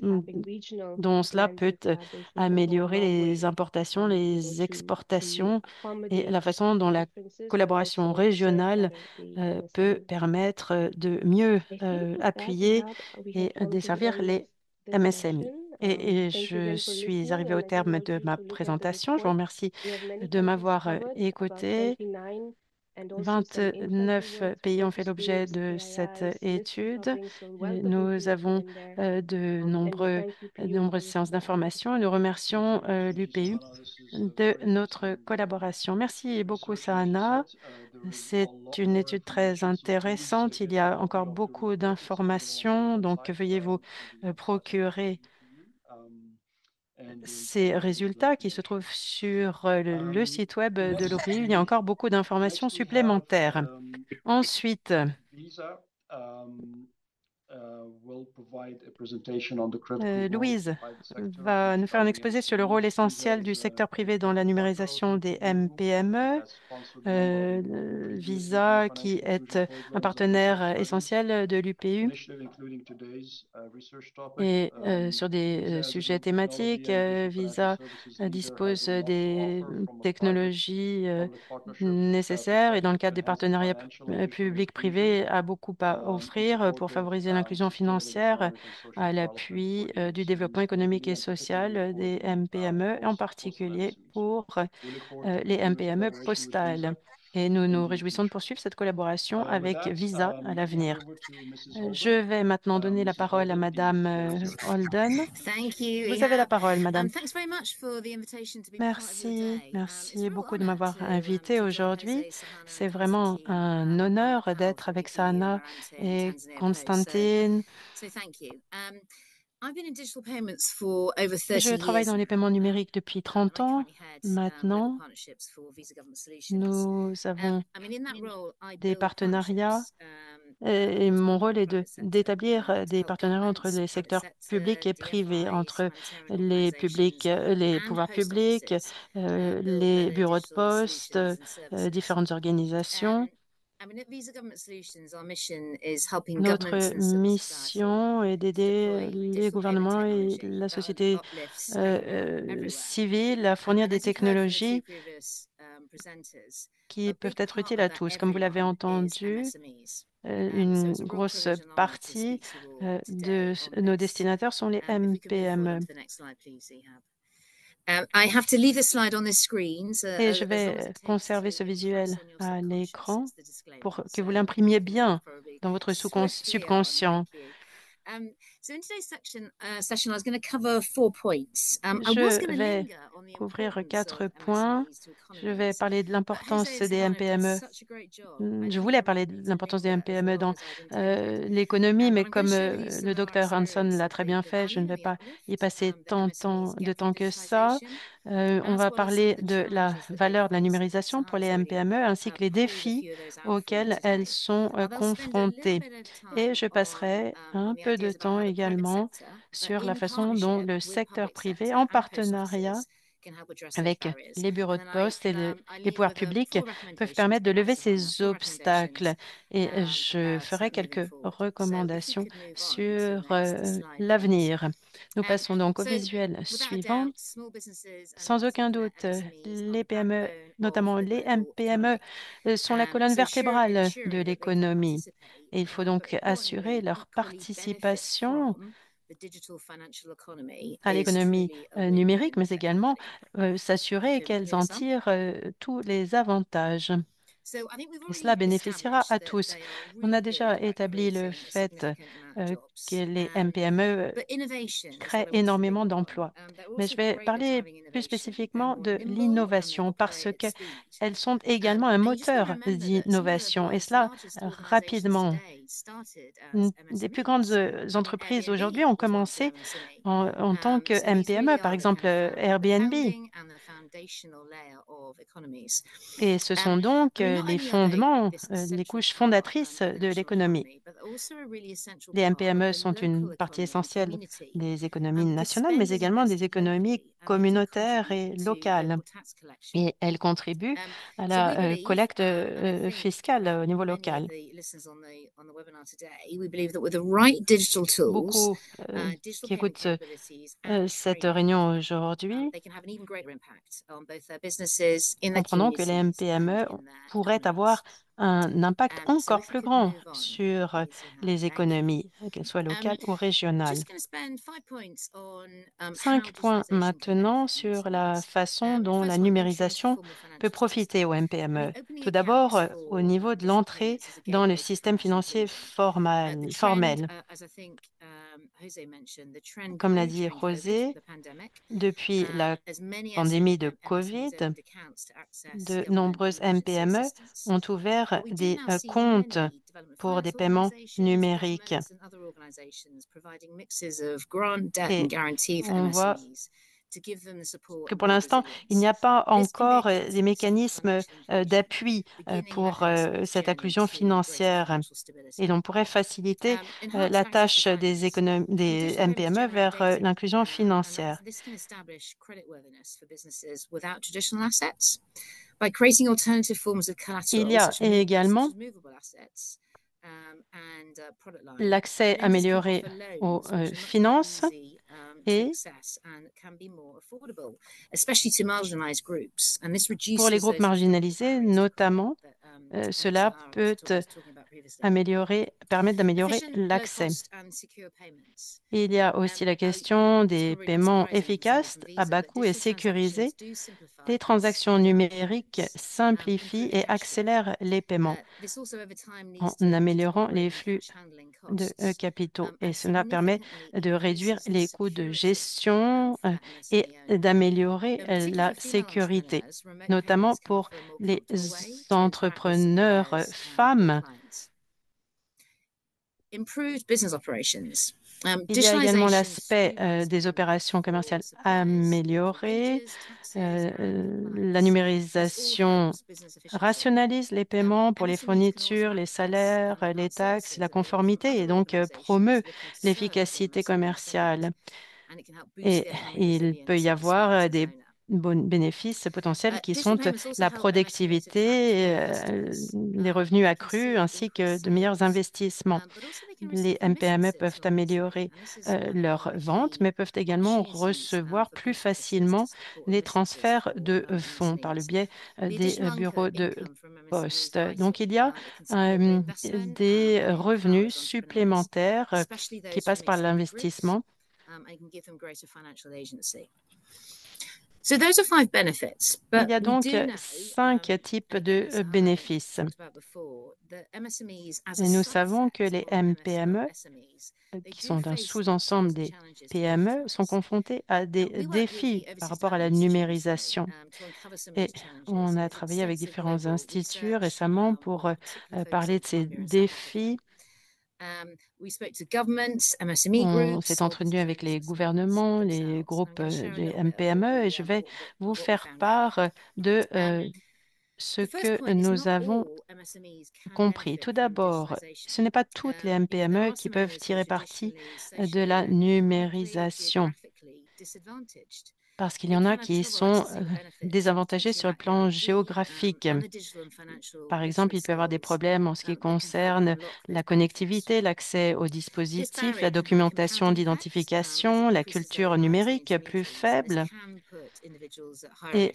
dont cela peut euh, améliorer les importations, les exportations et la façon dont la collaboration régionale euh, peut permettre de mieux euh, appuyer et desservir les MSMI. Et, et, je suis arrivée au terme de ma présentation. Je vous remercie de m'avoir écouté. 29 pays ont fait l'objet de cette étude. Nous avons euh, de, nombreux, de nombreuses séances d'information. Nous remercions euh, l'UPU de notre collaboration. Merci beaucoup, Sahana. C'est une étude très intéressante. Il y a encore beaucoup d'informations, donc veuillez vous euh, procurer ces résultats qui se trouvent sur le, le site web de l'OPU. Il y a encore beaucoup d'informations supplémentaires. Ensuite, euh, Louise va nous faire un exposé sur le rôle essentiel du secteur privé dans la numérisation des MPME. Euh, Visa, qui est un partenaire essentiel de l'UPU, et euh, sur des sujets thématiques, Visa dispose des technologies nécessaires et dans le cadre des partenariats publics-privés a beaucoup à offrir pour favoriser l'inclusion financière à l'appui euh, du développement économique et social des MPME, en particulier pour euh, les MPME postales. Et nous nous réjouissons de poursuivre cette collaboration avec Visa à l'avenir. Je vais maintenant donner la parole à Madame Holden. Vous avez la parole, Madame. Merci, merci beaucoup de m'avoir invité aujourd'hui. C'est vraiment un honneur d'être avec Sana et Constantine. Je travaille dans les paiements numériques depuis 30 ans. Maintenant, nous avons des partenariats et mon rôle est d'établir des partenariats entre les secteurs publics et privés, entre les publics, les pouvoirs publics, euh, les bureaux de poste, euh, différentes organisations. Notre mission est d'aider les gouvernements et la société euh, civile à fournir des technologies qui peuvent être utiles à tous. Comme vous l'avez entendu, une grosse partie de nos destinataires sont les MPME. Et je vais conserver ce visuel à l'écran pour que vous l'imprimiez bien dans votre subconscient. Je vais couvrir quatre points. Je vais parler de l'importance des MPME. Je voulais parler de l'importance des MPME dans euh, l'économie, mais comme euh, le docteur Hanson l'a très bien fait, je ne vais pas y passer tant, tant de temps que ça. Euh, on va parler de la valeur de la numérisation pour les MPME ainsi que les défis auxquels elles sont confrontées. Et je passerai un peu de temps également sur la façon dont le secteur privé, en partenariat avec les bureaux de poste et les pouvoirs publics peuvent permettre de lever ces obstacles. Et je ferai quelques recommandations sur l'avenir. Nous passons donc au visuel suivant. Sans aucun doute, les PME, notamment les MPME, sont la colonne vertébrale de l'économie. Il faut donc assurer leur participation à l'économie numérique, mais également s'assurer qu'elles en tirent tous les avantages. Cela bénéficiera à tous. On a déjà établi le fait que les MPME créent énormément d'emplois. Mais je vais parler plus spécifiquement de l'innovation parce qu'elles sont également un moteur d'innovation et cela rapidement. Les plus grandes entreprises aujourd'hui ont commencé en, en tant que MPME, par exemple Airbnb. Et ce sont donc les fondements, les couches fondatrices de l'économie. Les MPME sont une partie essentielle des économies nationales, mais également des économies communautaires et locales. Et elles contribuent à la collecte fiscale au niveau local. Beaucoup qui écoutent cette réunion aujourd'hui comprenons que les MPME pourraient avoir un impact encore plus grand sur les économies, qu'elles soient locales ou régionales. Cinq points maintenant sur la façon dont la numérisation peut profiter aux MPME. Tout d'abord, au niveau de l'entrée dans le système financier formel. Comme l'a dit José, depuis la pandémie de COVID, de nombreuses MPME ont ouvert des comptes pour des paiements numériques. Et on voit que pour l'instant, il n'y a pas encore des mécanismes d'appui pour cette inclusion financière. Et l'on pourrait faciliter la tâche des, des MPME vers l'inclusion financière. Il y a également l'accès amélioré aux finances et pour les groupes marginalisés, notamment, cela peut améliorer, permettre d'améliorer l'accès. Il y a aussi la question des paiements efficaces, à bas coût et sécurisés. Les transactions numériques simplifient et accélèrent les paiements en améliorant les flux de capitaux. Et cela permet de réduire les coûts de gestion et d'améliorer la sécurité, notamment pour les entrepreneurs femmes. Il y a également l'aspect des opérations commerciales améliorées. la numérisation rationalise les paiements pour les fournitures, les salaires, les taxes, la conformité et donc promeut l'efficacité commerciale. Et il peut y avoir des bénéfices potentiels qui sont la productivité, les revenus accrus ainsi que de meilleurs investissements. Les MPME peuvent améliorer leurs ventes, mais peuvent également recevoir plus facilement les transferts de fonds par le biais des bureaux de poste. Donc, il y a des revenus supplémentaires qui passent par l'investissement. Il y a donc cinq types de bénéfices. Et nous savons que les MPME, qui sont un sous-ensemble des PME, sont confrontés à des défis par rapport à la numérisation. Et on a travaillé avec différents instituts récemment pour parler de ces défis. On s'est entretenu avec les gouvernements, les groupes des MPME et je vais vous faire part de ce que nous avons compris. Tout d'abord, ce n'est pas toutes les MPME qui peuvent tirer parti de la numérisation parce qu'il y en a qui sont désavantagés sur le plan géographique. Par exemple, il peut y avoir des problèmes en ce qui concerne la connectivité, l'accès aux dispositifs, la documentation d'identification, la culture numérique plus faible. Et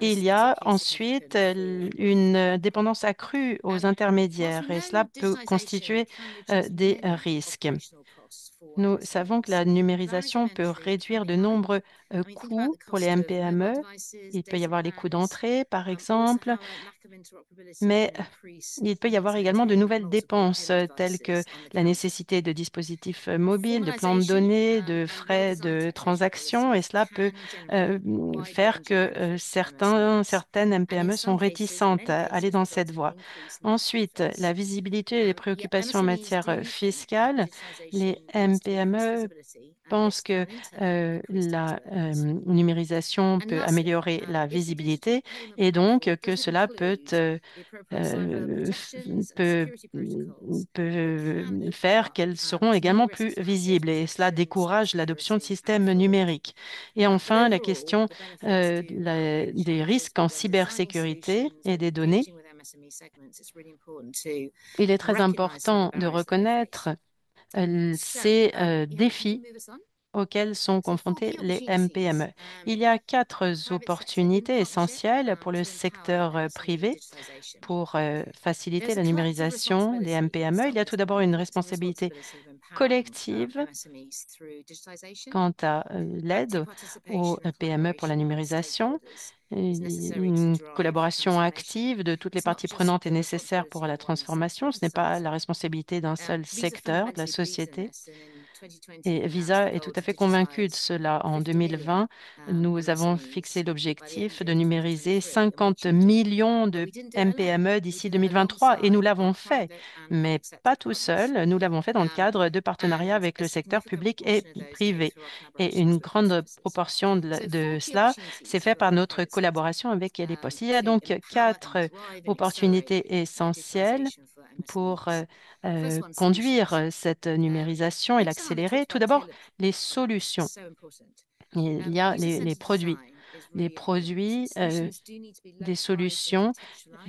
il y a ensuite une dépendance accrue aux intermédiaires et cela peut constituer des risques. Nous savons que la numérisation peut réduire de nombreux coûts pour les MPME. Il peut y avoir les coûts d'entrée, par exemple, mais il peut y avoir également de nouvelles dépenses telles que la nécessité de dispositifs mobiles, de plans de données, de frais de transaction, et cela peut faire que certains, certaines MPME sont réticentes à aller dans cette voie. Ensuite, la visibilité et les préoccupations en matière fiscale. Les pensent que la numérisation peut améliorer la visibilité et donc que cela peut, peut, peut faire qu'elles seront également plus visibles et cela décourage l'adoption de systèmes numériques. Et enfin, la question des risques en cybersécurité et des données. Il est très important de reconnaître ces défis auxquels sont confrontés les MPME. Il y a quatre opportunités essentielles pour le secteur privé pour faciliter la numérisation des MPME. Il y a tout d'abord une responsabilité collective quant à l'aide aux PME pour la numérisation. Une collaboration active de toutes les parties prenantes est nécessaire pour la transformation. Ce n'est pas la responsabilité d'un seul secteur de la société. Et Visa est tout à fait convaincu de cela. En 2020, nous avons fixé l'objectif de numériser 50 millions de MPME d'ici 2023 et nous l'avons fait, mais pas tout seul. Nous l'avons fait dans le cadre de partenariats avec le secteur public et privé. Et une grande proportion de, cela s'est fait par notre collaboration avec les postes. Il y a donc quatre opportunités essentielles pour conduire cette numérisation et l'accélérer. Tout d'abord, les solutions. Il y a les, produits. Les produits, des solutions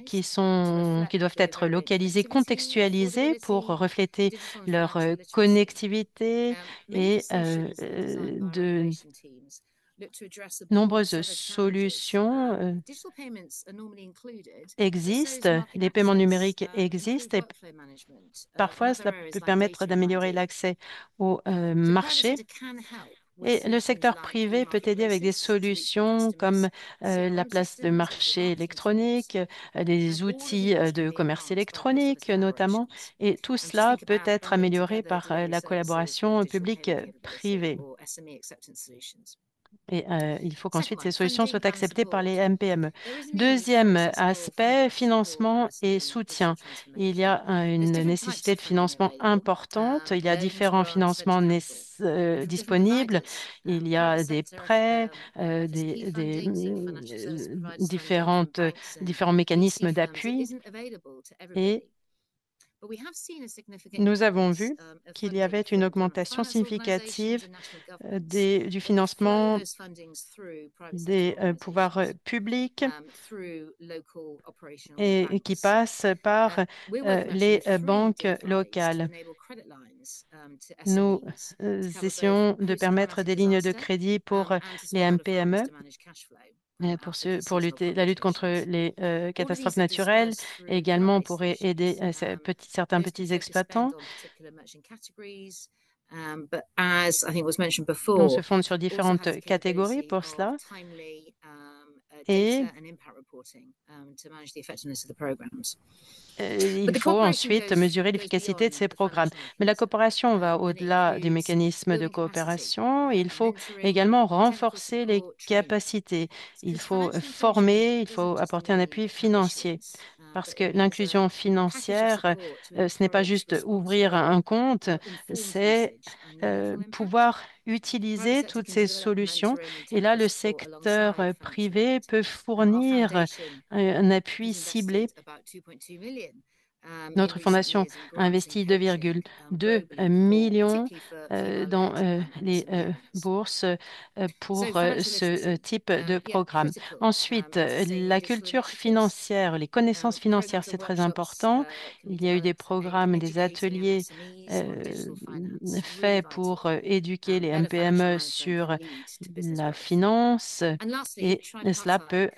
qui, sont, qui doivent être localisées, contextualisées pour refléter leur connectivité et de nombreuses solutions existent, les paiements numériques existent et parfois cela peut permettre d'améliorer l'accès au marché. Et le secteur privé peut aider avec des solutions comme la place de marché électronique, des outils de commerce électronique notamment. Et tout cela peut être amélioré par la collaboration publique-privée. Et il faut qu'ensuite ces solutions soient acceptées par les MPME. Deuxième aspect, financement et soutien. Il y a une nécessité de financement importante. Il y a différents financements disponibles. Il y a des prêts, des, différentes, différents mécanismes d'appui. Et nous avons vu qu'il y avait une augmentation significative du financement des pouvoirs publics et qui passe par les banques locales. Nous essayons de permettre des lignes de crédit pour les MPME pour, pour lutter, la lutte contre les catastrophes naturelles et également pour aider certains petits exploitants. On se fonde sur différentes catégories pour cela et il faut ensuite mesurer l'efficacité de ces programmes. Mais la coopération va au-delà des mécanismes de coopération. Il faut également renforcer les capacités. Il faut former, il faut apporter un appui financier parce que l'inclusion financière, ce n'est pas juste ouvrir un compte, c'est pouvoir utiliser toutes ces solutions. Et là, le secteur privé peut fournir un appui ciblé Notre fondation a investi 2,2 millions dans les bourses pour ce type de programme. Ensuite, la culture financière, les connaissances financières, c'est très important. Il y a eu des programmes, des ateliers faits pour éduquer les MPME sur la finance. Et cela peut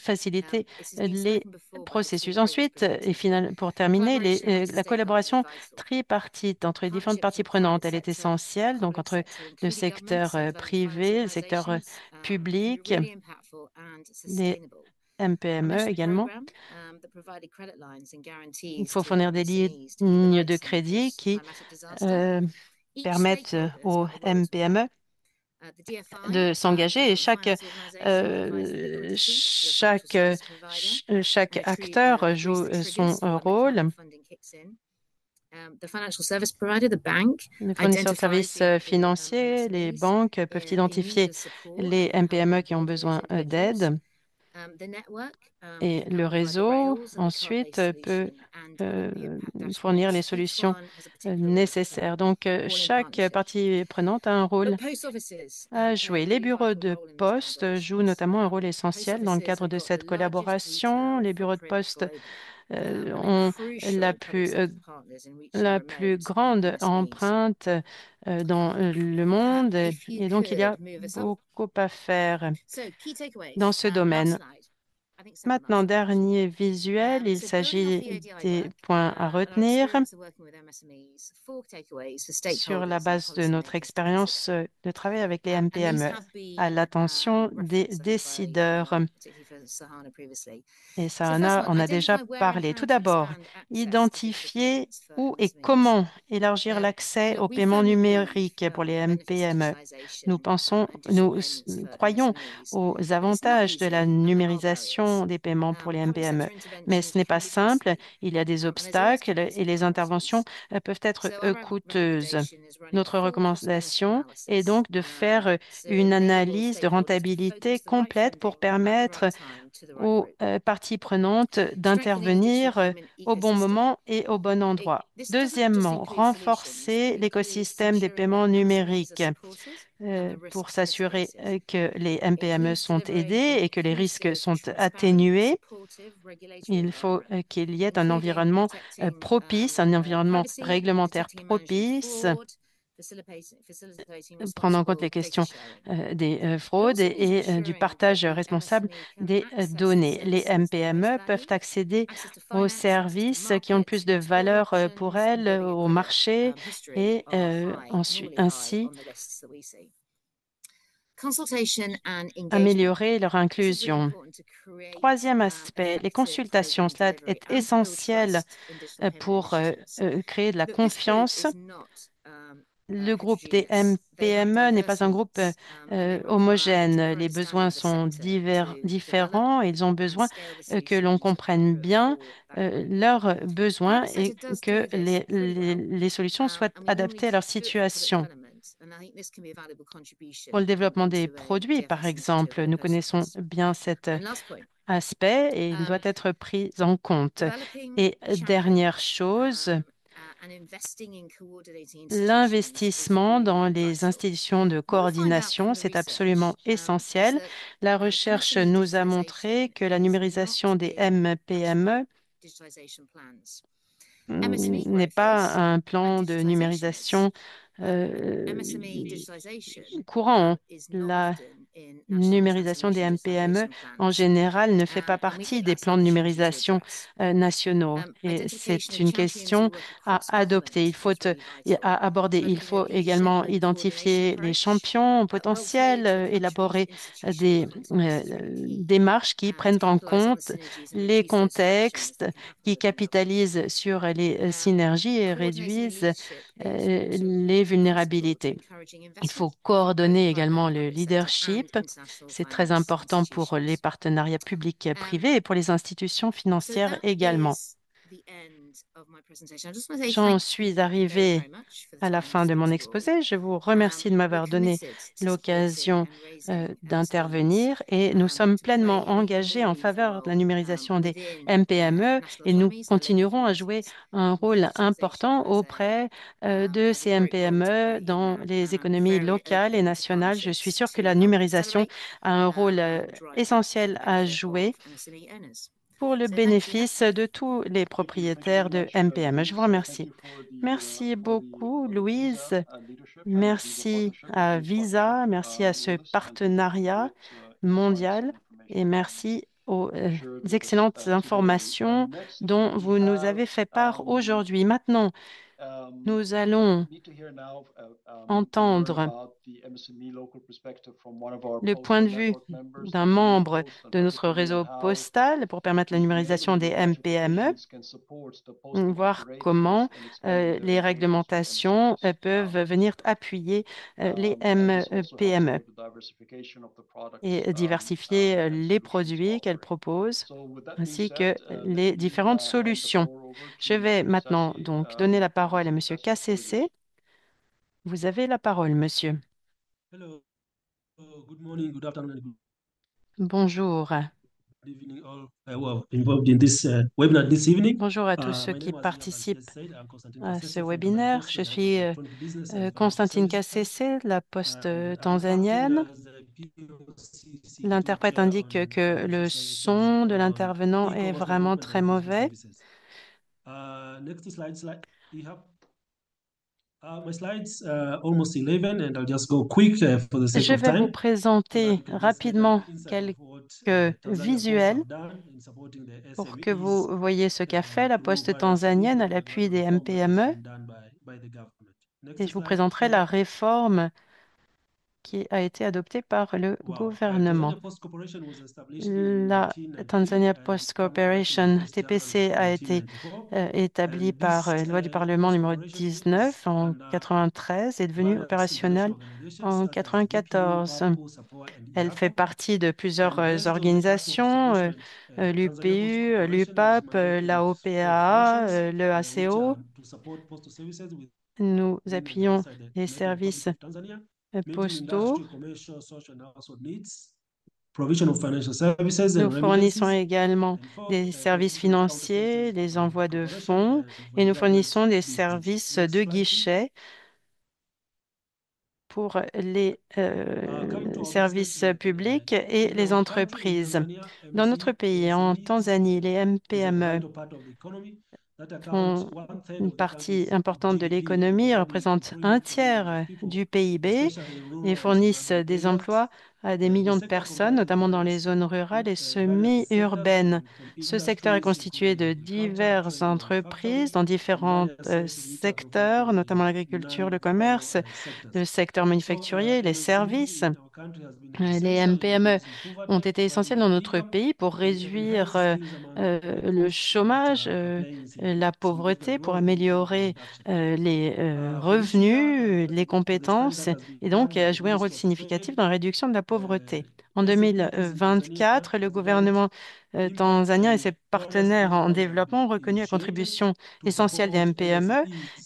faciliter les processus. Ensuite, et pour terminer, la collaboration tripartite entre les différentes parties prenantes, elle est essentielle, donc entre le secteur privé, le secteur public, les MPME également. Il faut fournir des lignes de crédit qui permettent aux MPME de s'engager et chaque acteur joue son rôle. Les fournisseurs de services financiers, les banques peuvent identifier les MPME qui ont besoin d'aide et le réseau ensuite peut fournir les solutions nécessaires. Donc, chaque partie prenante a un rôle à jouer. Les bureaux de poste jouent notamment un rôle essentiel dans le cadre de cette collaboration. Les bureaux de poste ont la plus grande empreinte dans le monde et donc il y a beaucoup à faire dans ce domaine. Maintenant, dernier visuel, il s'agit des points à retenir sur la base de notre expérience de travail avec les MPME à l'attention des décideurs. Et Sarana en a déjà parlé. Tout d'abord, identifier où et comment élargir l'accès aux paiements numériques pour les MPME. Nous pensons, nous croyons aux avantages de la numérisation des paiements pour les MPME, mais ce n'est pas simple. Il y a des obstacles et les interventions peuvent être coûteuses. Notre recommandation est donc de faire une analyse de rentabilité complète pour permettre aux parties prenantes d'intervenir au bon moment et au bon endroit. Deuxièmement, renforcer l'écosystème des paiements numériques pour s'assurer que les MPME sont aidés et que les risques sont atténués. Il faut qu'il y ait un environnement propice, un environnement réglementaire propice, prendre en compte les questions des fraudes et du partage responsable des données. Les MPME peuvent accéder aux services qui ont plus de valeur pour elles, au marché et ainsi améliorer leur inclusion. Troisième aspect, les consultations. Cela est essentiel pour créer de la confiance. Le groupe des MPME n'est pas un groupe homogène. Les besoins sont différents. Et ils ont besoin que l'on comprenne bien leurs besoins et que les solutions soient adaptées à leur situation. Pour le développement des produits, par exemple, nous connaissons bien cet aspect et il doit être pris en compte. Et dernière chose, l'investissement dans les institutions de coordination, c'est absolument essentiel. La recherche nous a montré que la numérisation des MPME n'est pas un plan de numérisation courant. La numérisation des MPME, en général, ne fait pas partie des plans de numérisation nationaux. Et c'est une question à adopter. Il faut aborder. Il faut également identifier les champions potentiels, élaborer des démarches qui prennent en compte les contextes, qui capitalisent sur les synergies et réduisent les vulnérabilités. Il faut coordonner également le leadership. C'est très important pour les partenariats publics et privés et pour les institutions financières également. J'en suis arrivée à la fin de mon exposé. Je vous remercie de m'avoir donné l'occasion euh, d'intervenir et nous sommes pleinement engagés en faveur de la numérisation des MPME et nous continuerons à jouer un rôle important auprès euh, de ces MPME dans les économies locales et nationales. Je suis sûre que la numérisation a un rôle euh, essentiel à jouer pour le bénéfice de tous les propriétaires de MPM. Je vous remercie. Merci beaucoup, Louise. Merci à Visa, merci à ce partenariat mondial et merci aux euh, excellentes informations dont vous nous avez fait part aujourd'hui. Maintenant, nous allons entendre le point de vue d'un membre de notre réseau postal pour permettre la numérisation des MPME, voir comment euh, les réglementations euh, peuvent venir appuyer euh, les MPME et diversifier les produits qu'elles proposent ainsi que les différentes solutions. Je vais maintenant donc donner la parole à M. KCC. Vous avez la parole, monsieur. Bonjour. Bonjour à tous ceux qui participent à ce webinaire. Je suis euh, euh, Constantine KCC, la poste tanzanienne. L'interprète indique que le son de l'intervenant est vraiment très mauvais. Je vais vous présenter rapidement quelques visuels pour que vous voyez ce qu'a fait la Poste tanzanienne à l'appui des MPME. Et je vous présenterai la réforme qui a été adoptée par le gouvernement. La Tanzania Post Corporation, TPC, a été euh, établie par euh, loi du Parlement numéro 19 en 93 et est devenue opérationnelle en 94. Elle fait partie de plusieurs euh, organisations, l'UPU, l'UPAP, la OPA, le ACO. Nous appuyons les services postaux. Nous fournissons également des services financiers, les envois de fonds et nous fournissons des services de guichet pour les euh, services publics et les entreprises. Dans notre pays, en Tanzanie, les MPME font une partie importante de l'économie, représentent un tiers du PIB et fournissent des emplois à des millions de personnes, notamment dans les zones rurales et semi-urbaines. Ce secteur est constitué de diverses entreprises dans différents euh, secteurs, notamment l'agriculture, le commerce, le secteur manufacturier, les services. Euh, les MPME ont été essentiels dans notre pays pour réduire euh, euh, le chômage, la pauvreté, pour améliorer les revenus, les compétences et donc jouer un rôle significatif dans la réduction de la pauvreté. En 2024, le gouvernement euh, tanzanien et ses partenaires en développement ont reconnu la contribution essentielle des MPME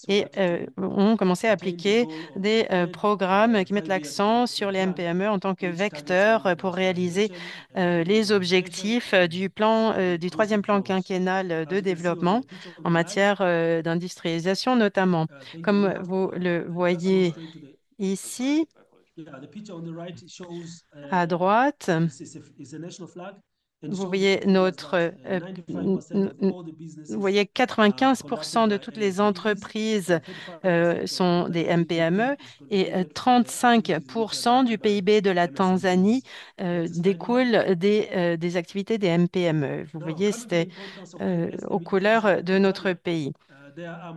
et euh, ont commencé à appliquer des euh, programmes qui mettent l'accent sur les MPME en tant que vecteurs pour réaliser les objectifs du plan du troisième plan quinquennal de développement en matière d'industrialisation notamment. Comme vous le voyez ici, à droite, vous voyez notre, euh, vous voyez 95% de toutes les entreprises euh, sont des MPME et 35% euh, du PIB de la Tanzanie découle des, des activités des MPME. Vous voyez, c'était aux couleurs de notre pays.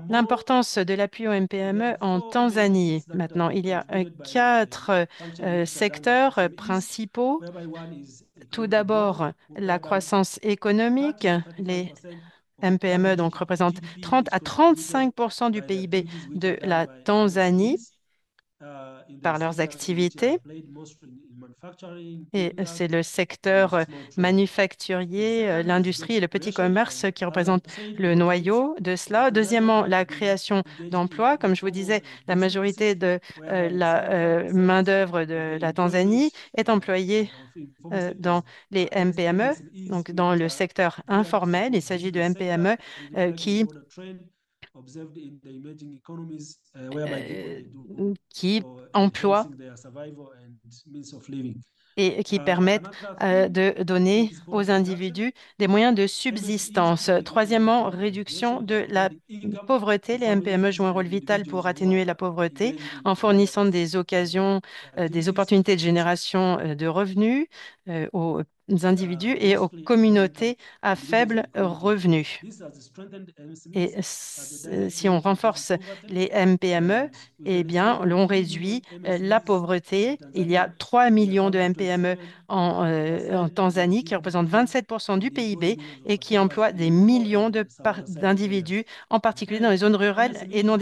L'importance de l'appui au MPME en Tanzanie. Maintenant, il y a quatre secteurs principaux tout d'abord, la croissance économique. Les MPME donc, représentent 30 à 35% du PIB de la Tanzanie. Par leurs activités. Et c'est le secteur manufacturier, l'industrie et le petit commerce qui représentent le noyau de cela. Deuxièmement, la création d'emplois. Comme je vous disais, la majorité de la main-d'œuvre de la Tanzanie est employée dans les MPME, donc dans le secteur informel. Il s'agit de MPME qui qui emploient et qui permettent de donner aux individus des moyens de subsistance. Troisièmement, réduction de la pauvreté. Les MPME jouent un rôle vital pour atténuer la pauvreté en fournissant des occasions, des opportunités de génération de revenus aux individus et aux communautés à faible revenu. Et si on renforce les MPME, eh bien, on réduit la pauvreté. Il y a 3 millions de MPME en, en Tanzanie qui représentent 27% du PIB et qui emploient des millions d'individus, en particulier dans les zones rurales et non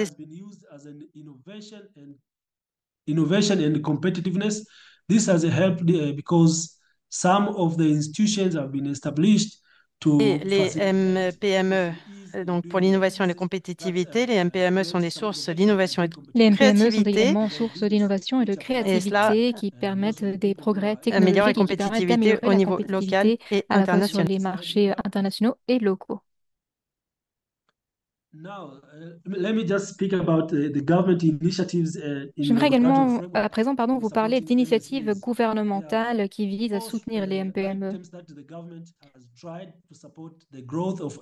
because some of the institutions have been established et les MPME, donc pour l'innovation et la compétitivité, les MPME sont des sources d'innovation et de les créativité. MPME sont également sources d'innovation et de créativité cela, qui permettent des progrès améliorer la technologiques et qui permettent compétitivité d'améliorer au la niveau local et à la fois sur international. les marchés internationaux et locaux. Now, uh, let me just speak about uh, the government initiatives uh, in J'aimerais the également, à présent, pardon, vous parler d'initiatives gouvernementales qui visent à soutenir les MPME.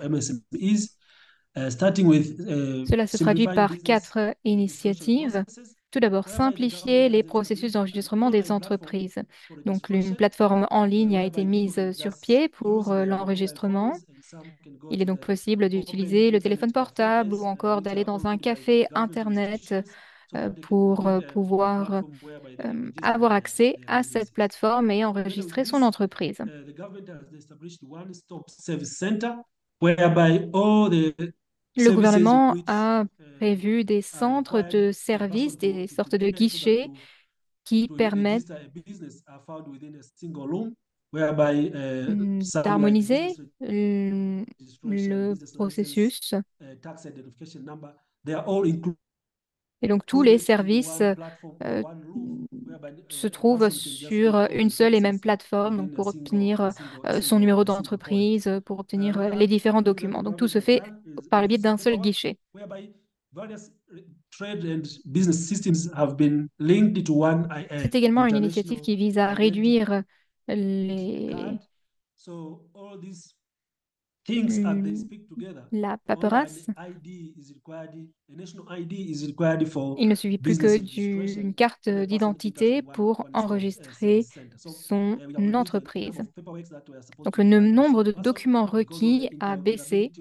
MSMEs, uh, Cela se traduit par quatre initiatives. Tout d'abord, simplifier les processus d'enregistrement des entreprises. Donc, une plateforme en ligne a été mise sur pied pour euh, l'enregistrement. Il est donc possible d'utiliser le téléphone portable ou encore d'aller dans un café Internet euh, pour euh, pouvoir avoir accès à cette plateforme et enregistrer son entreprise. Uh, Le gouvernement a uh, prévu des centres de services, des sortes de guichets qui permettent uh, mm, like d'harmoniser le processus. uh, Et donc, tous les services euh, se just sur une seule et même plateforme donc pour obtenir euh, son numéro d'entreprise, pour obtenir euh, les différents documents. Donc, tout se fait par le biais d'un seul guichet. C'est également une initiative qui vise à réduire les, la all paperasse? Il ne suffit plus que d'une carte d'identité pour enregistrer son entreprise. Donc le nombre de documents requis a baissé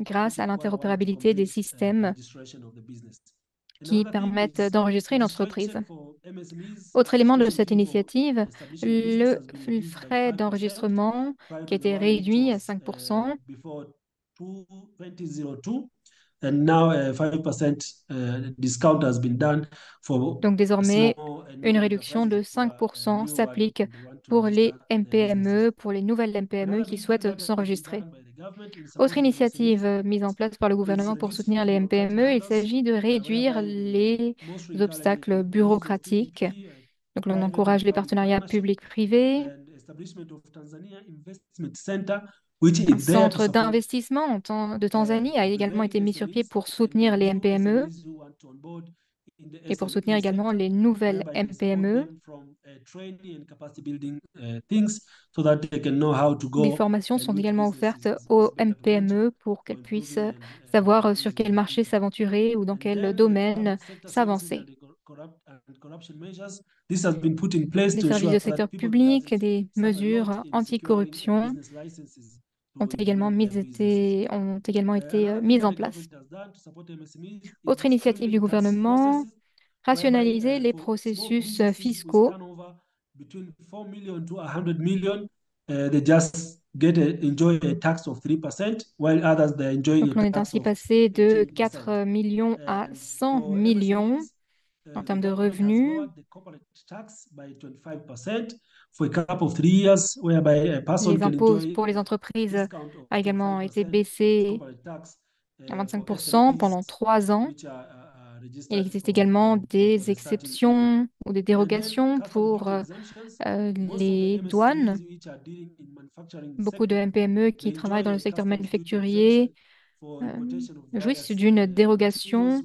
grâce à l'interopérabilité des systèmes qui permettent is d'enregistrer une entreprise. Autre élément de cette initiative, le frais 5% d'enregistrement qui a été réduit à was 5%. uh, before two- 2002 and now a 5% uh, discount has been done for Donc désormais, une réduction de enterprises who are uh, 5% new one s'applique pour les. MPME, pour les nouvelles MPME qui souhaitent s'enregistrer. Autre initiative euh, mise en place par le gouvernement pour soutenir les MPME, il s'agit de réduire les obstacles bureaucratiques. Donc on encourage les partenariats publics-privés. Un centre d'investissement de Tanzanie a également été mis sur pied pour soutenir les MPME Et pour soutenir également les nouvelles MPME, Des formations sont également offertes aux MPME pour qu'elles puissent savoir sur quel marché s'aventurer ou dans quel domaine s'avancer. Des services de secteur public, des mesures anticorruption ont également, mis businesses. été, ont également été euh, mises en place. Autre initiative du gouvernement, rationaliser les processus euh, fiscaux. turnover between 4 million to 100 million, uh, they just get a, enjoy a tax of 3%, while others they're enjoying Donc a l'on est ainsi passé de 18%. 4 millions à And 100 for millions. MSMEs, uh, en termes de revenus. lowered the corporate tax by 25% for a couple of three years, whereby a person Les impôts pour les entreprises a également été 25% of baissé à uh, 25% for pendant trois ans. uh, uh, Il existe également des exceptions ou des dérogations pour euh, euh, les douanes. Beaucoup de MPME qui travaillent dans le secteur manufacturier euh, jouissent d'une uh, dérogation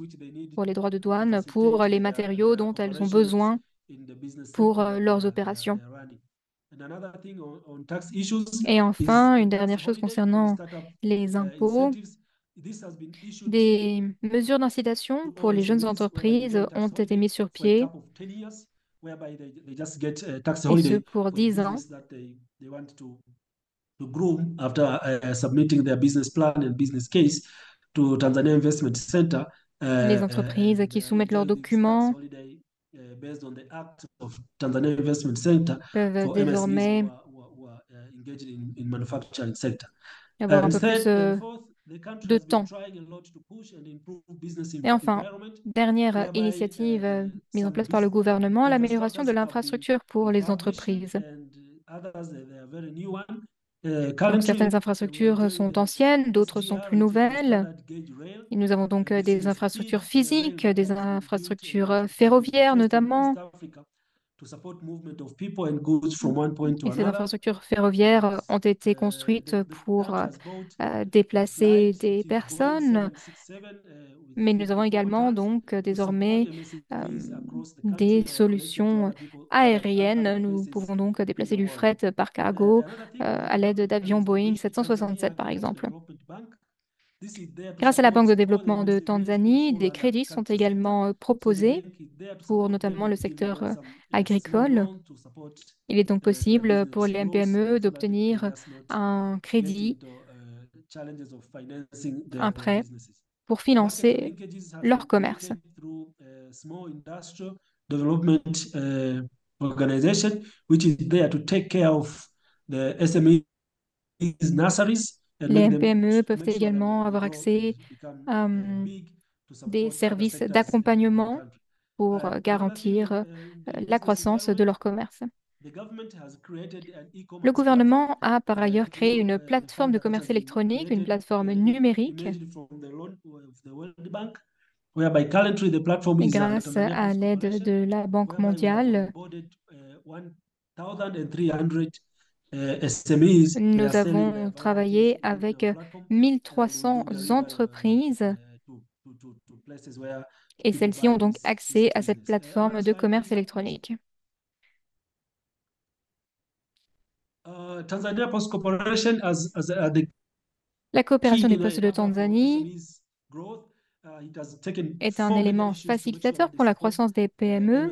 pour les droits de douane pour les matériaux dont elles ont besoin pour euh, leurs opérations. Et enfin, une dernière chose concernant les uh, impôts. Des mesures d'incitation pour les jeunes entreprises ont été mises sur pied, cap of 10 years, whereby they, they just get a tax et ce pour for the 10 ans. To, grow after uh, submitting their business plan and business case to Tanzania Investment Center. Les Uh, entreprises and qui uh, soumettent leurs documents uh, based on the act of Tanzania Investment Center peuvent désormais who are, who are, who are uh, engaged in, in manufacturing sector. avoir un peu plus euh, de temps. Et enfin, dernière initiative euh, uh, mise en place par le gouvernement, l'amélioration de l'infrastructure pour les entreprises. And others uh, they are very new one. Uh, Donc certaines infrastructures sont anciennes, d'autres sont plus nouvelles. Et nous avons donc Uh, euh, des infrastructures physiques, des infrastructures euh, ferroviaires notamment. Et ces infrastructures ferroviaires euh, ont été Uh, construites pour euh, euh, déplacer des personnes, 767 uh, mais nous avons 54 également donc euh, désormais euh, des uh, solutions other, aériennes. Nous pouvons donc déplacer du fret par Uh, cargo euh, à l'aide d'avions Boeing established the Tanzania 767 par exemple. Grâce à la Banque de développement de Tanzanie, des crédits sont également euh, proposés pour notamment le secteur uh, euh, uh, agricole. Il est donc possible pour les MPME d'obtenir un crédit, un prêt pour financer leur commerce. Les MPME to peuvent également avoir accès à uh, hum, big to des services d'accompagnement pour Uh, euh, garantir euh, la croissance de leur commerce. Le gouvernement a par ailleurs créé une uh, plateforme de commerce électronique, une plateforme numérique. Et grâce à l'aide de la Banque mondiale, nous selling their avons travaillé avec our euh, platform, and we 1300 do deliver uh, entreprises et celles-ci ont donc accès à cette plateforme de commerce électronique. Uh, as uh, La coopération des postes de Tanzanie Uh, est un élément facilitateur pour la croissance des uh, PME.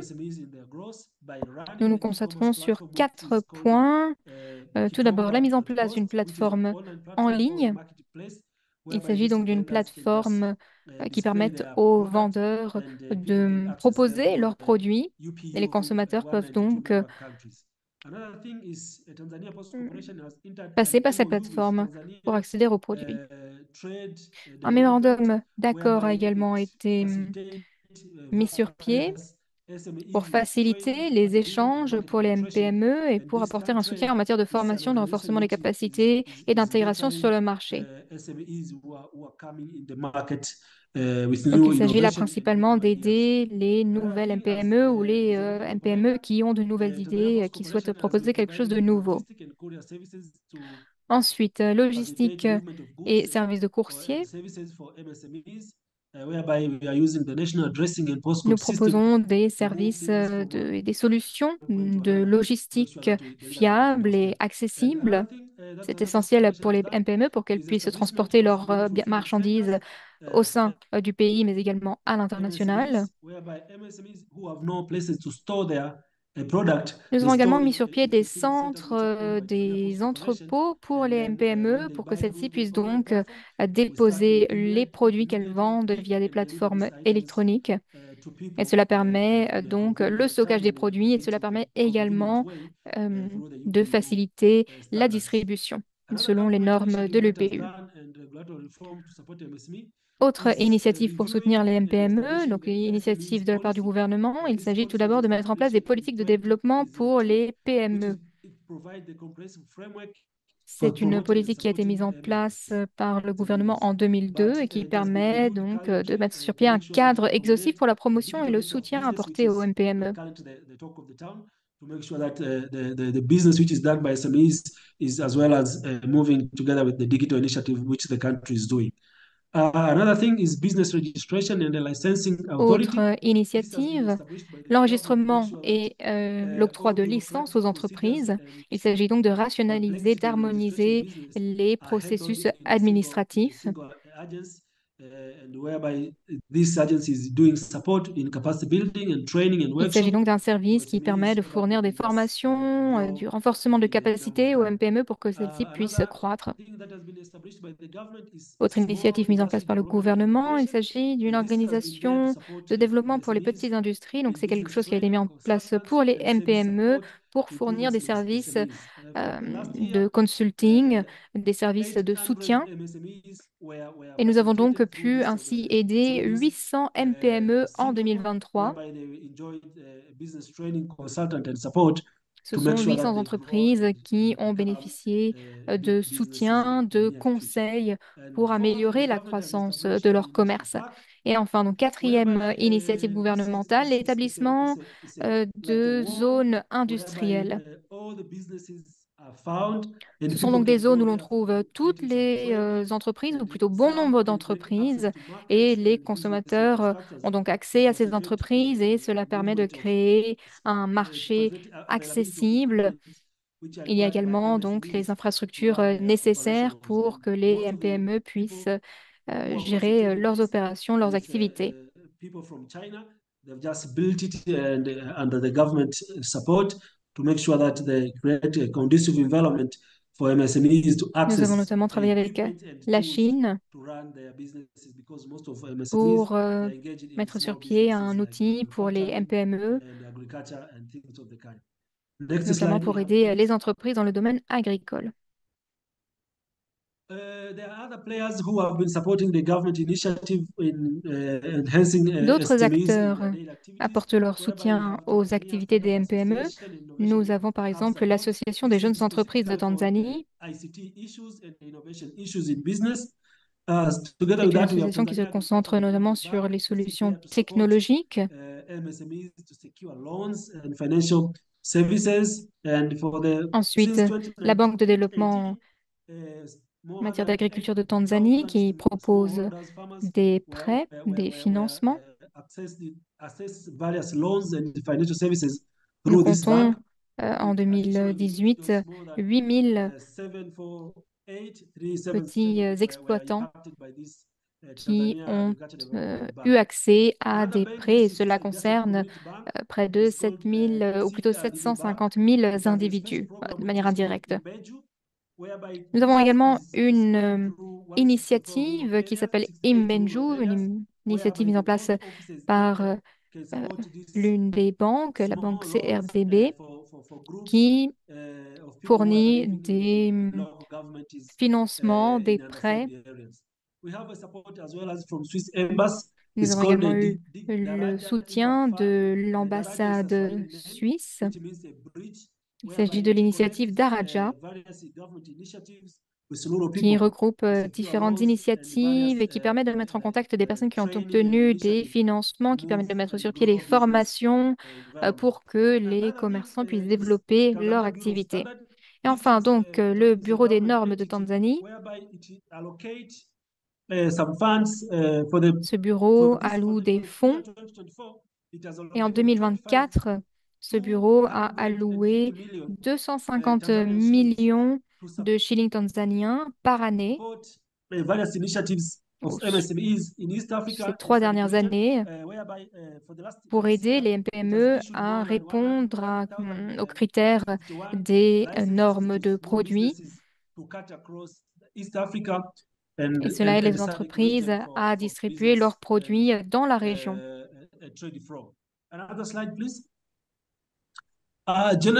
By Nous nous concentrons sur quatre called points. uh, Euh, tout d'abord, la mise en place d'une plateforme en ligne. Il s'agit donc d'une plateforme uh, euh, qui permette aux vendeurs uh, de proposer leurs produits et UPU les consommateurs peuvent 192 donc uh, an passer par cette plateforme pour accéder aux produits. uh, uh, Un mémorandum d'accord a également été uh, mis sur pied SMEs pour faciliter les échanges pour les. MPME et pour apporter un soutien en matière de formation, de organization renforcement des capacités et d'intégration sur le marché. Uh, uh, with Donc, il s'agit là principalement d'aider les nouvelles MPME ou les euh, MPME qui ont de nouvelles idées, euh, Post qui souhaitent proposer quelque chose de providing nouveau. Ensuite, euh, logistique euh, et services de coursier. Services for MSMEs, uh, whereby we are using the national addressing and Nous proposons des services euh, de, et des solutions de logistique fiables et accessibles. uh, that C'est essentiel pour les MPME pour qu'elles is puissent transporter leurs euh, marchandises au sein euh, du pays, mais également à l'international. Nous avons également mis sur pied des centres, euh, des entrepôts pour les MPME pour que celles-ci puissent donc euh, déposer les produits qu'elles vendent via des plateformes électroniques. uh, to Et cela permet euh, donc le stockage des produits et cela permet également euh, de faciliter la distribution selon les normes de l'EPU. Autre initiative pour soutenir les MPME, donc the initiative SMEs de la part du gouvernement, il s'agit tout d'abord de mettre en place des politiques de développement pour 2022, les PME. C'est une politique qui a été mise en place euh, par le gouvernement en 2002 But et uh, qui permet donc euh, de mettre uh, sur pied un cadre exhaustif pour la promotion et le soutien apporté aux MPME. Autre initiative, l'enregistrement et euh, uh, l'octroi de licences aux entreprises. Il s'agit donc de rationaliser, d'harmoniser les processus administratifs. Uh, Il s'agit donc d'un service qui permet de fournir des uh, formations, euh, du renforcement de capacités aux. MPME pour que Uh, celles-ci puissent another croître. Autre initiative mise en place par le gouvernement, il s'agit d'une organisation de uh, développement pour les petites industries. Donc, c'est quelque chose qui a été mis en place pour les MPME pour fournir des services. Uh, euh, last de consulting, des services de 800 soutien. Et nous avons donc pu ainsi aider through this 800 uh, MPME en scheme, 2023. whereby they enjoyed uh, business training, consultant, and support Ce sont sure that 800 they grow entreprises qui ont bénéficié uh, euh, de soutien, de conseils pour améliorer la croissance euh, de leur commerce. Et enfin, donc quatrième euh, initiative uh, gouvernementale, l'établissement euh, de zones industrielles. uh, Ce sont donc des zones où l'on trouve euh, toutes les euh, entreprises, ou plutôt bon nombre d'entreprises, et les consommateurs ont donc accès à ces entreprises et uh, cela permet de créer un uh, marché accessible Il y a également donc les infrastructures euh, nécessaires pour que les MPME puissent euh, gérer euh, leurs opérations, leurs uh, activités. uh, people from China. They've just built it and uh, under the government support to make sure that they create a conducive environment for MSMEs to Nous avons notamment travaillé avec euh, la Chine pour euh, mettre sur pied un outil pour les MPME. Next notamment pour aider euh, les entreprises dans le domaine agricole. D'autres acteurs activities, apportent leur soutien aux activités des MPME. Innovation Nous avons par exemple l'Association des jeunes is entreprises de Tanzanie. uh. Uh, une association qui se concentre notamment sur les solutions technologiques. uh, Ensuite, la Banque de 2018, développement uh, en matière d'agriculture de Tanzanie qui 8,000 propose des prêts, des financements. Nous comptons euh, en And additionally, 2018 those more than 8000 uh, 748,377 petits exploitants uh, qui ont euh, eu accès à des prêts et cela concerne euh, près de is called 7000 uh, ou plutôt KCB Agribank. 750 000 It has a special individus de manière indirecte. Imbeju, whereby Nous avons également une euh, through 164 rural initiative qui s'appelle 68 Imbenju, une initiative mise en place par euh, euh, l'une des banques, la banque CRDB, qui fournit des financements, des prêts. Nous avons également eu le soutien de l'ambassade suisse. Il s'agit de it l'initiative Daraja. qui regroupe euh, différentes initiatives et qui permet de mettre en contact des personnes qui ont obtenu des financements, qui permettent de mettre sur pied business formations uh, euh, pour que les commerçants puissent is développer leur activité. Et enfin, donc, uh, le Bureau des normes de Tanzanie, uh, some funds for the ce bureau alloue des fonds. 2024. It has et en allocated 25 2024, ce bureau a 250 alloué million uh, 250 Tanzanian shillings millions de shillings tanzaniens par année uh, ces trois dernières années uh, whereby uh, pour aider les MPME à répondre à, 100,000 hum, aux uh, critères 51 des euh, normes de produits. Et cela aide les entreprises à distribuer leurs produits dans la région. De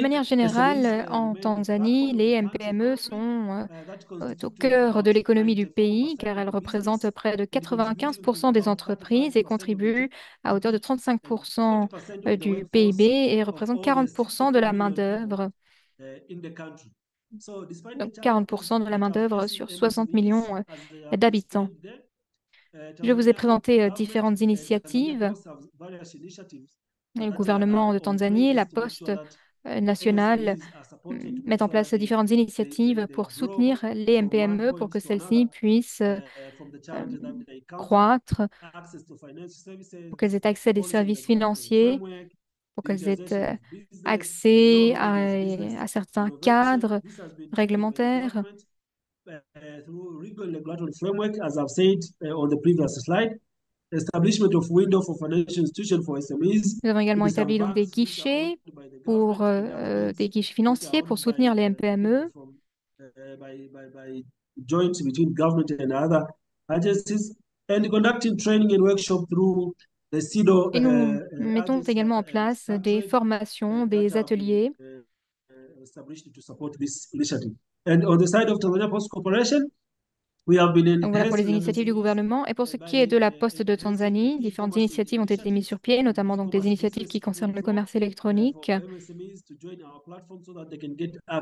manière générale, en Tanzanie, les MPME sont uh, euh, au constitute cœur de l'économie du pays 94% car elles représentent près de and contribute to 95% des entreprises et 35% of the contribuent à hauteur de GDP and 35% 40% euh, du PIB et représentent all the 40% de 64 la main-d'œuvre. despite Donc the challenges 40% de la main-d'œuvre sur 60 MSMEs, millions euh, d'habitants. uh, Je vous ai présenté différentes Tanzania initiatives. Le gouvernement de Tanzanie, la Poste euh, nationale make mettent en place différentes initiatives pour soutenir les MPME pour que celles-ci puissent euh, uh, euh, croître, pour qu'elles aient accès à des services financiers, pour qu'elles aient euh, accès à, certains cadres réglementaires. Uh, uh. Establishment of window for financial for SMEs. Nous avons également établi donc des guichets pour euh, euh, des guichets financiers pour soutenir les uh, MPME. from, uh, by, by, by joint between government and other agencies, and conducting training and workshop through the CIDO Et nous uh, mettons également en place des formations, uh, des ateliers. uh, uh, established to support this initiative. And on the side of Tanzania Post Corporation, we have been Donc voilà pour les initiatives du gouvernement. Et pour ce qui est de la Poste de Tanzanie, différentes initiatives ont été mises sur pied, notamment donc des initiatives qui concernent le commerce électronique.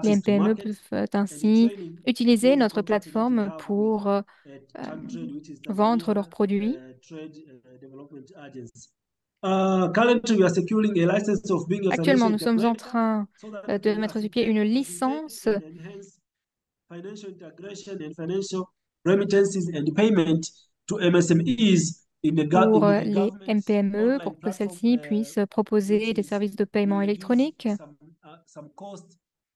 Les MPME peuvent ainsi utiliser notre plateforme pour euh, uh, euh, vendre leurs produits. uh, Actuellement, nous sommes en train euh, de mettre sur pied une licence remittances and payment to MSMEs pour les MPME online pour que celles-ci puissent proposer des services de paiement électronique. uh,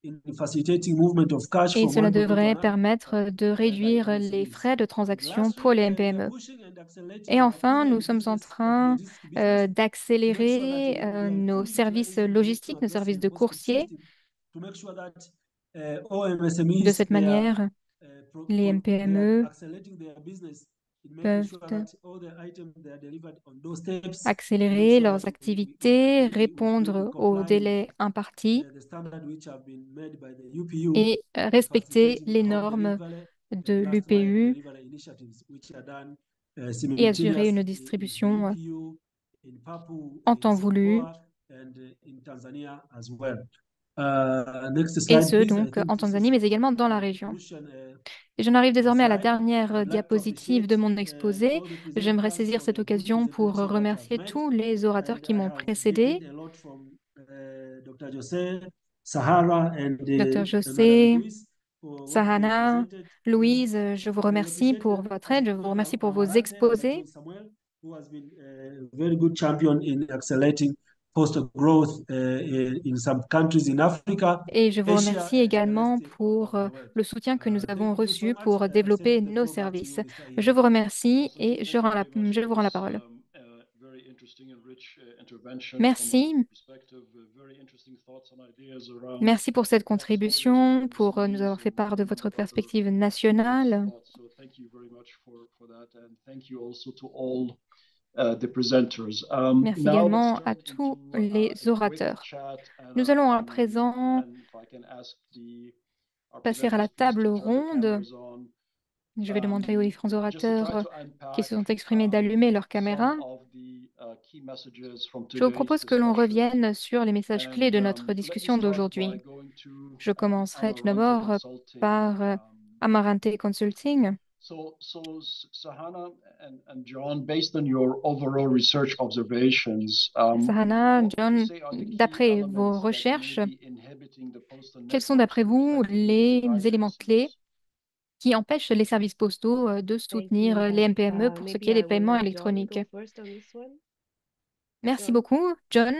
Et cela devrait permettre de réduire les frais de And transaction pour les we are MPME. accelerating Et our enfin, nous sommes en train logistics euh, d'accélérer euh, nos services logistiques, nos services de post coursier. system to make sure that uh, all De MSMEs cette manière, les they are MPME making peuvent accélérer leurs activités, répondre aux délais impartis uh, UPU et respecter les normes de l'UPU uh, et assurer une distribution en temps voulu, Uh. Uh, next et ce donc en Tanzanie, mais également dans la région. Et j'en arrive désormais à la dernière euh, diapositive de mon exposé. J'aimerais saisir cette occasion pour remercier tous les orateurs qui m'ont précédé, Dr. Uh, José, Sahana. Louise, euh, je vous remercie pour votre aide, je vous remercie pour vos exposés. Uh, in Africa, Et je vous remercie également pour euh, le soutien que nous avons thank you so reçu pour I développer nos services. Je vous remercie et je rends la, vous rends la this parole. um, uh, uh, Merci. Uh, Merci pour cette contribution, for pour euh, nous avoir fait part de votre perspective nationale. Uh, presenters. Um, Merci également à tous uh, les orateurs. And, Nous uh, allons à um, présent our passer à la table ronde. Je vais demander aux Um, différents orateurs qui se sont exprimés um, d'allumer leur caméra. uh, Je vous propose que l'on revienne sur les messages clés de notre discussion d'aujourd'hui. Je commencerai tout d'abord par euh, Amarante Consulting. So, so Sahana and, and John, based on your overall research observations, um, Sahana, John, d'après vos recherches, quels sont d'après vous les éléments clés qui empêchent les services postaux euh, de soutenir euh, les MPME Uh, pour ce qui est des paiements électroniques? Merci beaucoup, John.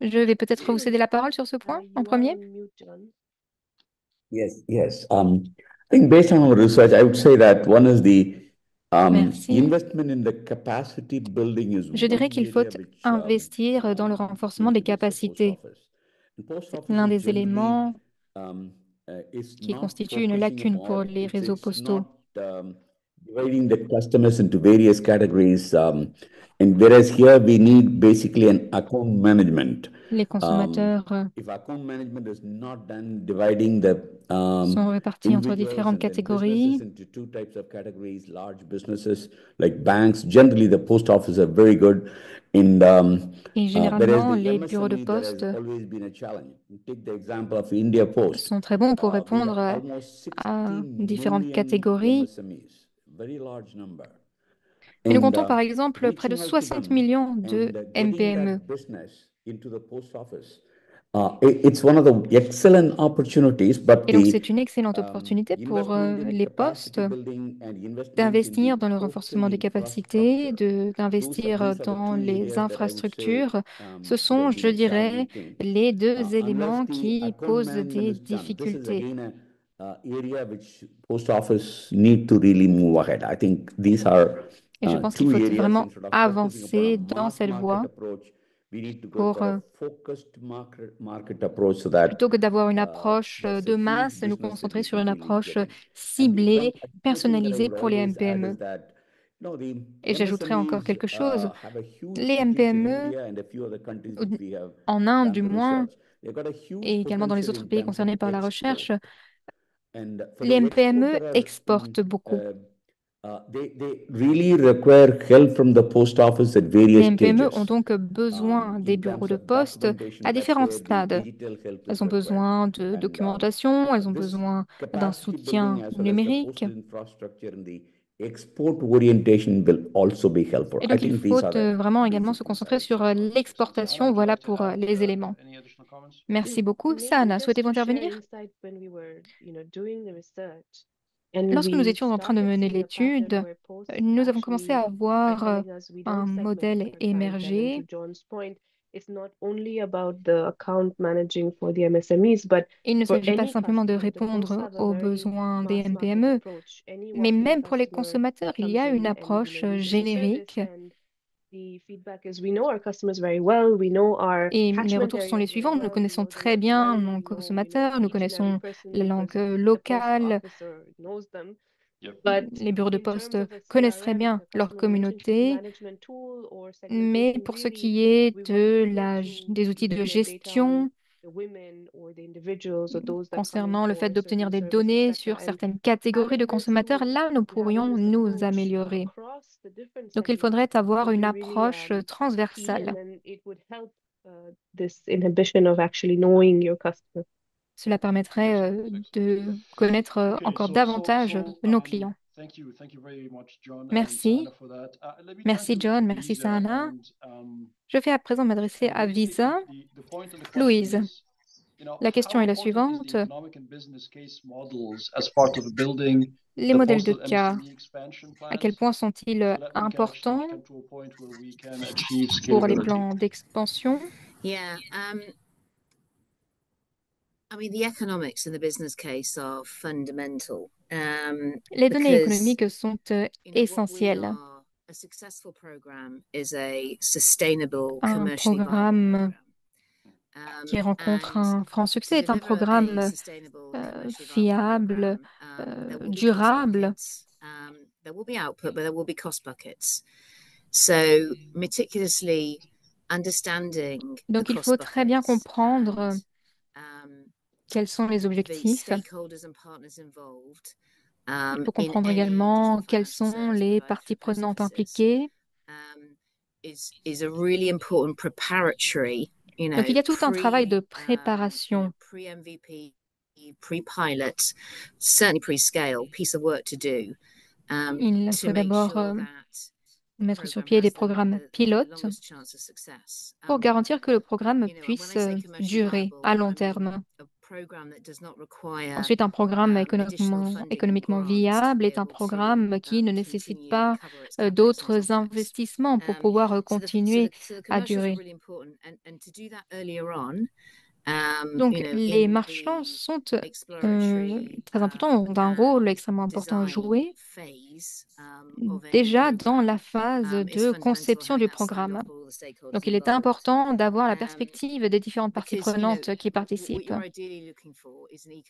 Je vais peut-être vous céder la parole sur ce point en premier. Yes, yes. Um, I think based on our research, I would say that one is the um, Merci. investment in the capacity building is Je dirais qu'il faut um, investir dans le um, renforcement des capacités. l'un des éléments um, uh, qui constitue une lacune pour les réseaux postaux. Dividing the customers into various categories. Um, and whereas here we need basically an account management. Les consommateurs Um, if account management is not done, dividing the um, sont répartis entre différentes catégories. into two types of categories, large businesses like banks. Generally, the post office are very good in um, Et uh, généralement, the les bureaux de poste sont très bons pour Uh, répondre à almost à 60 différentes catégories. Et nous comptons uh, par exemple près de reaching out to 60 them millions de uh, MPME. uh, Et c'est une excellente um, opportunité pour euh, les postes d'investir dans le renforcement des capacités, de, d'investir the dans les infrastructures. um, Ce sont, je dirais, les deux éléments qui posent des difficultés. Again a area which post office need to really move ahead. I think these are Et je uh, pense qu'il two faut areas vraiment avancer dans cette voie pour, euh, plutôt que d'avoir une uh, approche euh, de masse, nous concentrer sur une approche one ciblée, personnalisée pour les MPME. the Et j'ajouterai encore quelque chose. uh, huge Les MPME, have en Inde du moins, et également dans les autres pays concernés par la recherche, les are exportent beaucoup. uh, uh, Les MPME ont donc besoin Um, des in bureaux de poste à that's différents stades. Elles ont besoin de um, documentation, elles ont besoin d'un soutien numérique. Postal infrastructure and the export orientation will also be helpful. Et I donc, il think faut euh, vraiment également se concentrer sur euh, l'exportation. Voilà pour euh, les éléments. any additional comments? Merci beaucoup. Sana, souhaitez-vous intervenir? insight when we were, you know, doing the research and Lorsque nous we étions en train de started mener l'étude, nous avons commencé à voir un modèle émerger. To John's point, it's not only about the account managing for the MSMEs, but Il ne s'agit pas simplement de répondre aux besoins des MPME, mais même pour les consommateurs, il y a une approche générique. and the feedback is we know our customers very well, we know our Et les retours sont les suivants. Nous connaissons très bien nos consommateurs, nous connaissons la langue locale. But Les bureaux de poste connaissent très bien leur communauté, mais pour ce qui est de des outils de gestion, concernant le fait d'obtenir des données sur certaines catégories de consommateurs, là, nous pourrions nous améliorer. Donc, il faudrait avoir une approche transversale. Cela permettrait euh, de connaître euh, encore davantage nos um, clients. John and Merci. Uh, Merci, John. Merci, Sana. um, Je vais à présent m'adresser à Visa. Louise, la question est la suivante. the economic and business case models as part of building Les modèles de cas, à quel point sont-ils euh, importants pour les plans d'expansion? Yeah. Um, the economics and the business case are fundamental um, Les données économiques sont euh, essentielles. are. A successful program is a sustainable, Un programme program. qui Um, rencontre un franc succès est un programme euh, fiable, um, euh, durable. Um, there will be output, but there will be cost buckets. So meticulously understanding Donc, il faut très bien comprendre um, quels sont les objectifs. involved Il um, faut comprendre également quelles sont les parties prenantes impliquées. um, Donc, il y a tout un travail de um, préparation. certainly piece of work to do um, Il faut d'abord euh, mettre sur pied des programmes pilotes pour Um, garantir que le programme puisse euh, durer à long terme. Ensuite, un programme um, économiquement, viable est un programme qui ne um, nécessite pas euh, d'autres investissements pour Um, pouvoir euh, continuer à durer. Um, Donc, les marchands sont euh, très importants, ont un um, rôle extrêmement important à jouer um, any déjà dans la phase Um, de conception du programme. Donc, il est important d'avoir la Um, perspective des différentes parties prenantes qui participent.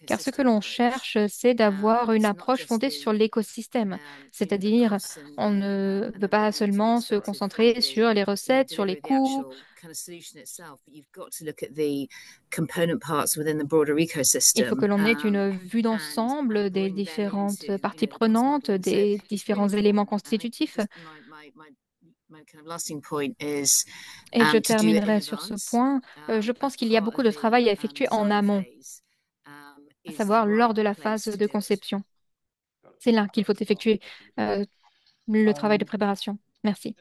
Car ce que l'on cherche, c'est d'avoir une approche fondée sur l'écosystème. C'est-à-dire, on ne peut pas seulement se concentrer sur les recettes, sur les coûts, actual kind of solution itself, but you've got to look at the component parts within the broader Il faut ecosystem que l'on ait une vue d'ensemble des différentes parties prenantes, des différents éléments constitutifs. Et je um, terminerai sur ce point. Euh, je Um, pense as qu'il y a beaucoup of de travail à um, effectuer en amont, phase à savoir lors de la phase to de conception. C'est là qu'il faut effectuer euh, le travail de préparation. Merci.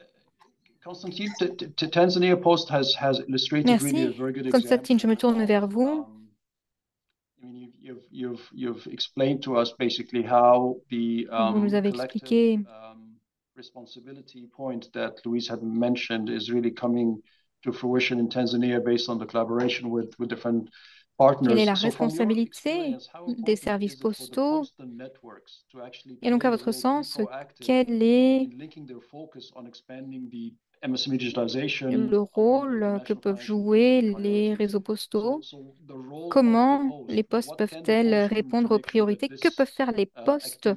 Merci. Constantine, je me tourne vers vous. Vous nous avez expliqué um, responsibility point that Louise had mentioned is really coming to fruition in Tanzania based on the collaboration with with different quelle est partners. la responsabilité des services postaux et donc à votre sens, proactive quel est le rôle que peuvent jouer les réseaux postaux? Comment les post, postes peuvent-elles répondre aux priorités? Que peuvent faire les postes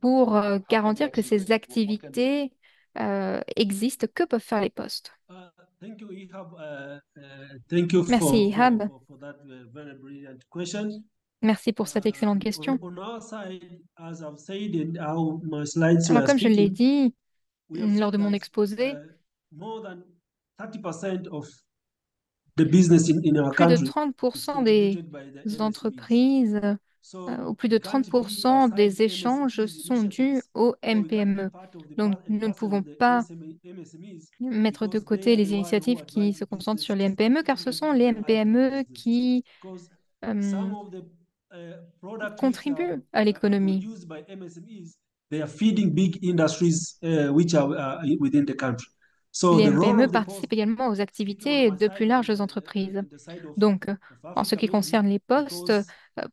pour euh, garantir que ces activités euh, existent? Que peuvent faire les postes? Uh, thank you, Ihab. Uh, thank you Merci, Ihab. uh. Merci pour cette excellente on, question. Alors, comme je l'ai dit lors de mon exposé, uh, more than 30% of the business in, in our plus de country is 30% des entreprises, euh, ou plus de we can't be 30% aside des échanges sont dus aux MPME. Donc, nous ne pouvons the pas mettre de côté les initiatives qui se concentrent sur les MPME, car ce sont les MPME businesses. qui euh, uh, contribuent à l'économie. They are feeding big industries uh, which are uh, within the country. So Les post, participent également aux activités de plus larges entreprises. Donc, of en ce qui concerne les postes, euh,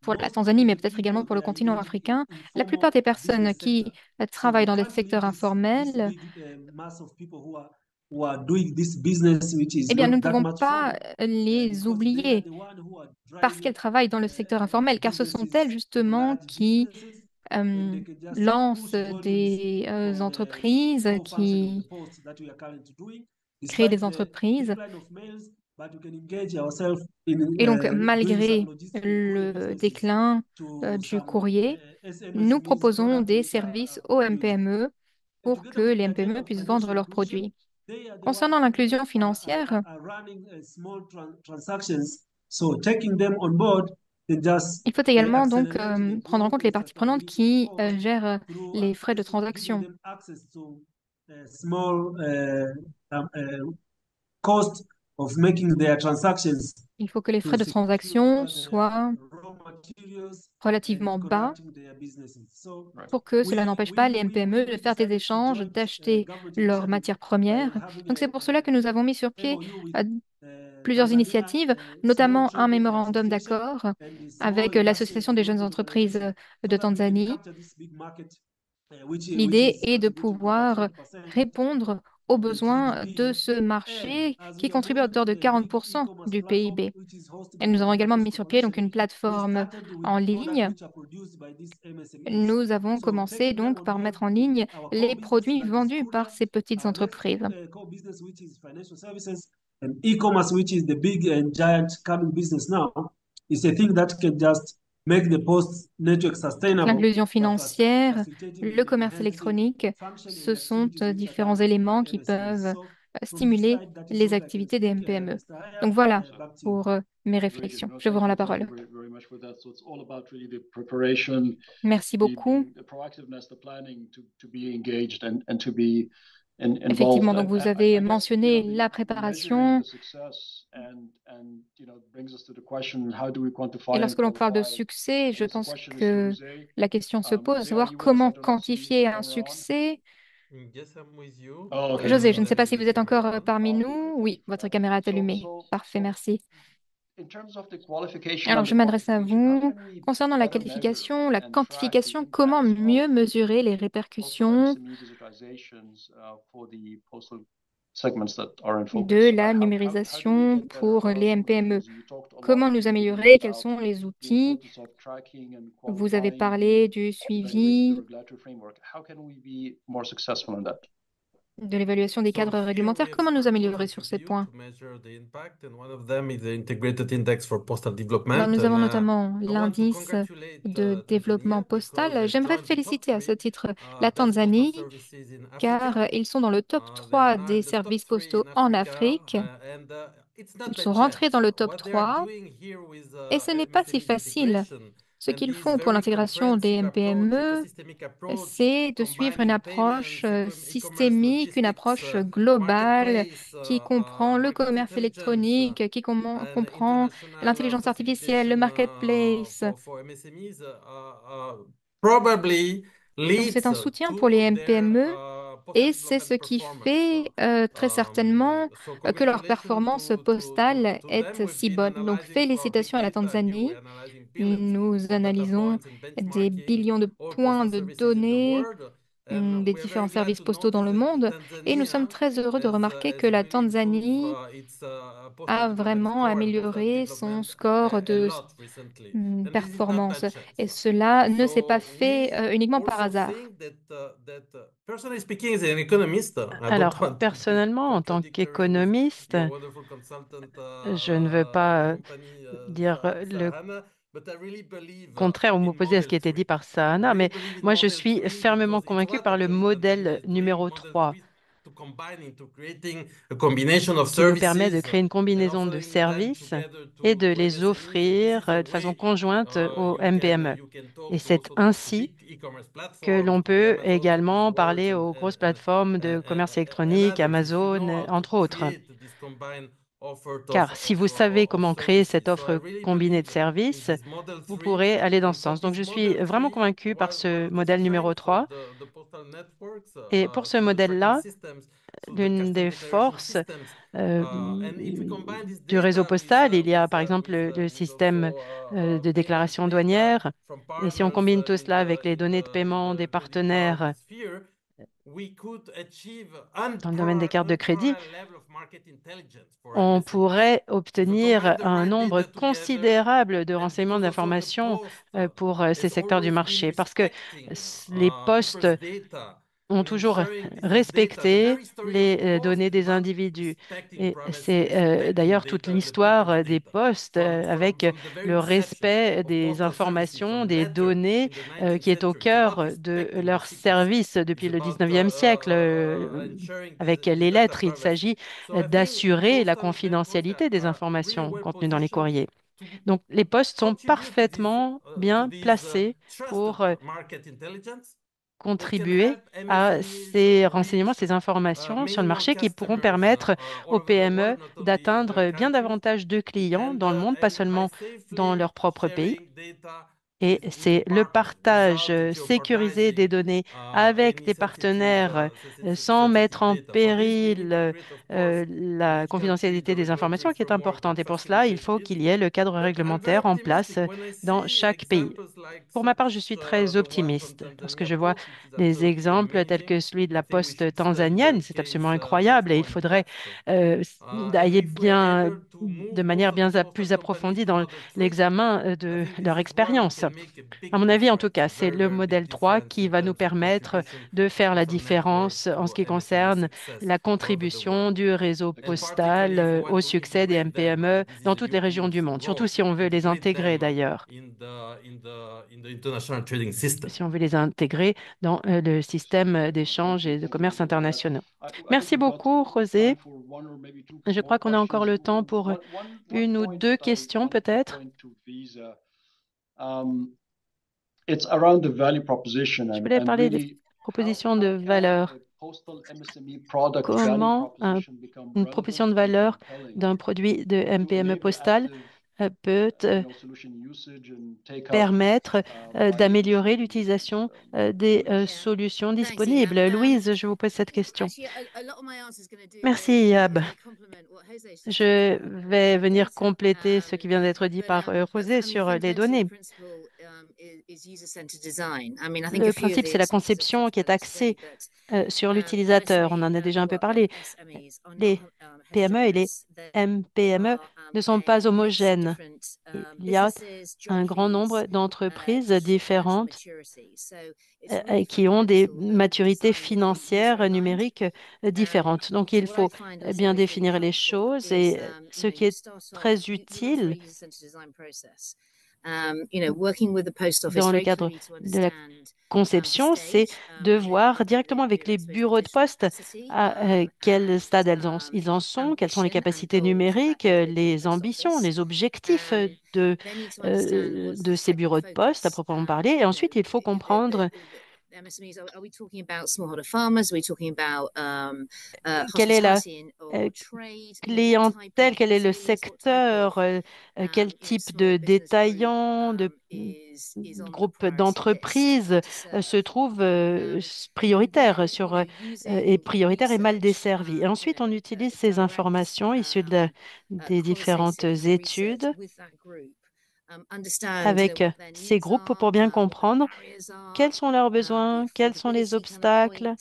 pour la Tanzanie, of mais the peut-être également people pour le continent africain, la plupart des personnes qui sector. euh, travaillent dans des secteurs informels, big uh, mass of people who are who are doing this business which is eh bien, nous ne pouvons pas euh, uh, les oublier parce qu'elles travaillent dans le uh, secteur uh, informel, car ce sont elles justement qui euh, volumes des euh, entreprises, qui créent des entreprises. Et donc, uh, malgré le déclin euh, du some courrier, uh, nous proposons des services are aux. MPME pour que les MPME puissent vendre leurs produits. Concernant l'inclusion financière, il faut également donc euh, the prendre en compte les parties prenantes qui euh, gèrent euh, les frais de transaction. um, uh, cost of making their transactions Il faut que les to frais de transaction soient relativement bas pour que cela n'empêche we, pas les MPME we, de faire des échanges, uh, d'acheter leurs matières premières. Donc c'est pour cela que nous avons mis sur pied Plusieurs initiatives, notamment un mémorandum d'accord avec l'Association des jeunes entreprises de Tanzanie. L'idée est de pouvoir 40% répondre aux besoins de ce marché qui contribue à hauteur de the big 40% e-commerce du PIB. nous avons également mis sur pied donc une plateforme en ligne. Nous avons commencé donc on par mettre en ligne les produits vendus par ces petites entreprises. And e-commerce which is the big and giant coming business now, is a thing that can just make the post network sustainable L'inclusion financière, le commerce électronique, ce sont euh, différents éléments qui peuvent So euh, stimuler les activités des MPME. Ayab, Donc voilà pour euh, mes réflexions. Je vous thank rends you. la parole. Merci beaucoup. Effectivement, donc vous avez mentionné la préparation. the success and, and, you know, brings us to the question, how do we quantify Et and lorsque l'on parle de succès, I je pense que la question se Um, pose? I comment quantifier un succès. Oh. José, je ne sais pas is si vous êtes encore euh, on. parmi nous. Oui, votre caméra est allumée. Parfait, merci. Alors, je m'adresse à vous. Concernant la qualification, la quantification, comment mieux mesurer les répercussions de la numérisation pour les MPME. Comment nous améliorer? Quels sont les outils? Vous avez parlé du suivi, de l'évaluation des cadres réglementaires. Comment nous améliorer sur ces points? Alors, nous avons notamment l'indice de développement postal. J'aimerais féliciter à ce titre la Tanzanie, car ils sont dans le top 3 des services postaux en Afrique. Ils sont rentrés dans le top 3 et ce n'est pas si facile. Ce qu'ils font pour l'intégration des MPME, c'est de suivre une approche euh, systémique, une approche globale qui comprend le commerce électronique, qui comprend l'intelligence artificielle, le marketplace. C'est un soutien pour les MPME et c'est ce qui fait euh, très certainement que leur performance postale est si bonne. Donc, félicitations à la Tanzanie. Nous analysons des billions de points de données hum, des différents services postaux dans le monde et nous sommes très heureux de remarquer que la Tanzanie a vraiment amélioré son score de hum, performance. Et cela ne s'est pas fait euh, uniquement par hasard. Alors, personnellement, en tant qu'économiste, je ne veux pas dire le contraire ou m'opposer à ce qui a été dit par Sahana, mais moi je suis fermement convaincu par le modèle numéro 3 qui nous permet de créer une combinaison de services et de les offrir euh, de façon conjointe aux MPME. Et c'est ainsi que l'on peut également parler aux grosses plateformes de commerce électronique, Amazon, entre autres. Car si vous savez comment créer cette offre combinée de services, vous pourrez aller dans ce sens. Donc, je suis vraiment convaincu par ce modèle numéro 3. Et pour ce modèle-là, l'une des forces euh, du réseau postal, il y a par exemple le, système euh, de déclaration douanière. Et si on combine tout cela avec les données de paiement des partenaires dans le domaine des cartes de crédit, on pourrait obtenir un nombre considérable de renseignements d'informations euh, pour euh, ces secteurs du marché. parce que les postes ont toujours respecté les euh, données des individus. Et c'est euh, d'ailleurs toute l'histoire des postes euh, avec le respect des informations, des données qui est au cœur de leur service depuis le 19e siècle. Avec les lettres, il s'agit d'assurer la confidentialité des informations contenues dans les courriers. Donc, les postes sont parfaitement bien placés pour contribuer à ces renseignements, ces informations sur le marché qui pourront permettre aux PME d'atteindre bien davantage de clients dans le monde, pas seulement dans leur propre pays. Et c'est le partage sécurisé des données avec des partenaires sans mettre en péril euh, la confidentialité des informations qui est importante. Et pour cela, il faut qu'il y ait le cadre réglementaire en place dans chaque pays. Pour ma part, je suis très optimiste lorsque je vois des exemples tels que celui de la poste tanzanienne. C'est absolument incroyable et il faudrait euh, aller bien, de manière bien plus approfondie dans l'examen euh, de leur expérience. À mon avis, en tout cas, c'est le modèle 3 qui va nous permettre de faire la différence en ce qui concerne la contribution du réseau postal euh, au succès des MPME dans toutes les régions du monde, surtout si on veut les intégrer d'ailleurs. Si on veut les intégrer dans euh, le système d'échange et de commerce internationaux. Merci beaucoup, José. Je crois qu'on a encore le temps pour une ou deux questions peut-être. Je voulais parler des propositions de valeur. Comment une proposition de valeur d'un produit de MPME postal peut permettre d'améliorer l'utilisation des solutions disponibles. Louise, je vous pose cette question. Merci, Yab. Je vais venir compléter ce qui vient d'être dit par José sur les données. Le principe, c'est la conception qui est axée sur l'utilisateur. On en a déjà un peu parlé. Les PME et les MPME ne sont pas homogènes. Il y a un grand nombre d'entreprises différentes qui ont des maturités financières numériques différentes. Donc, il faut bien définir les choses et ce qui est très utile dans le cadre de la conception, c'est de voir directement avec les bureaux de poste à quel stade ils en sont, quelles sont les capacités numériques, les ambitions, les objectifs de, de ces bureaux de poste à proprement parler. Et ensuite, il faut comprendre quelle est la clientèle, quel est le secteur, quel type de détaillant, de groupe d'entreprises se trouve prioritaire sur, et prioritaire et mal desservi. Et ensuite, on utilise ces informations issues de des différentes études avec ces groupes pour bien comprendre quels sont leurs besoins, quels sont les obstacles.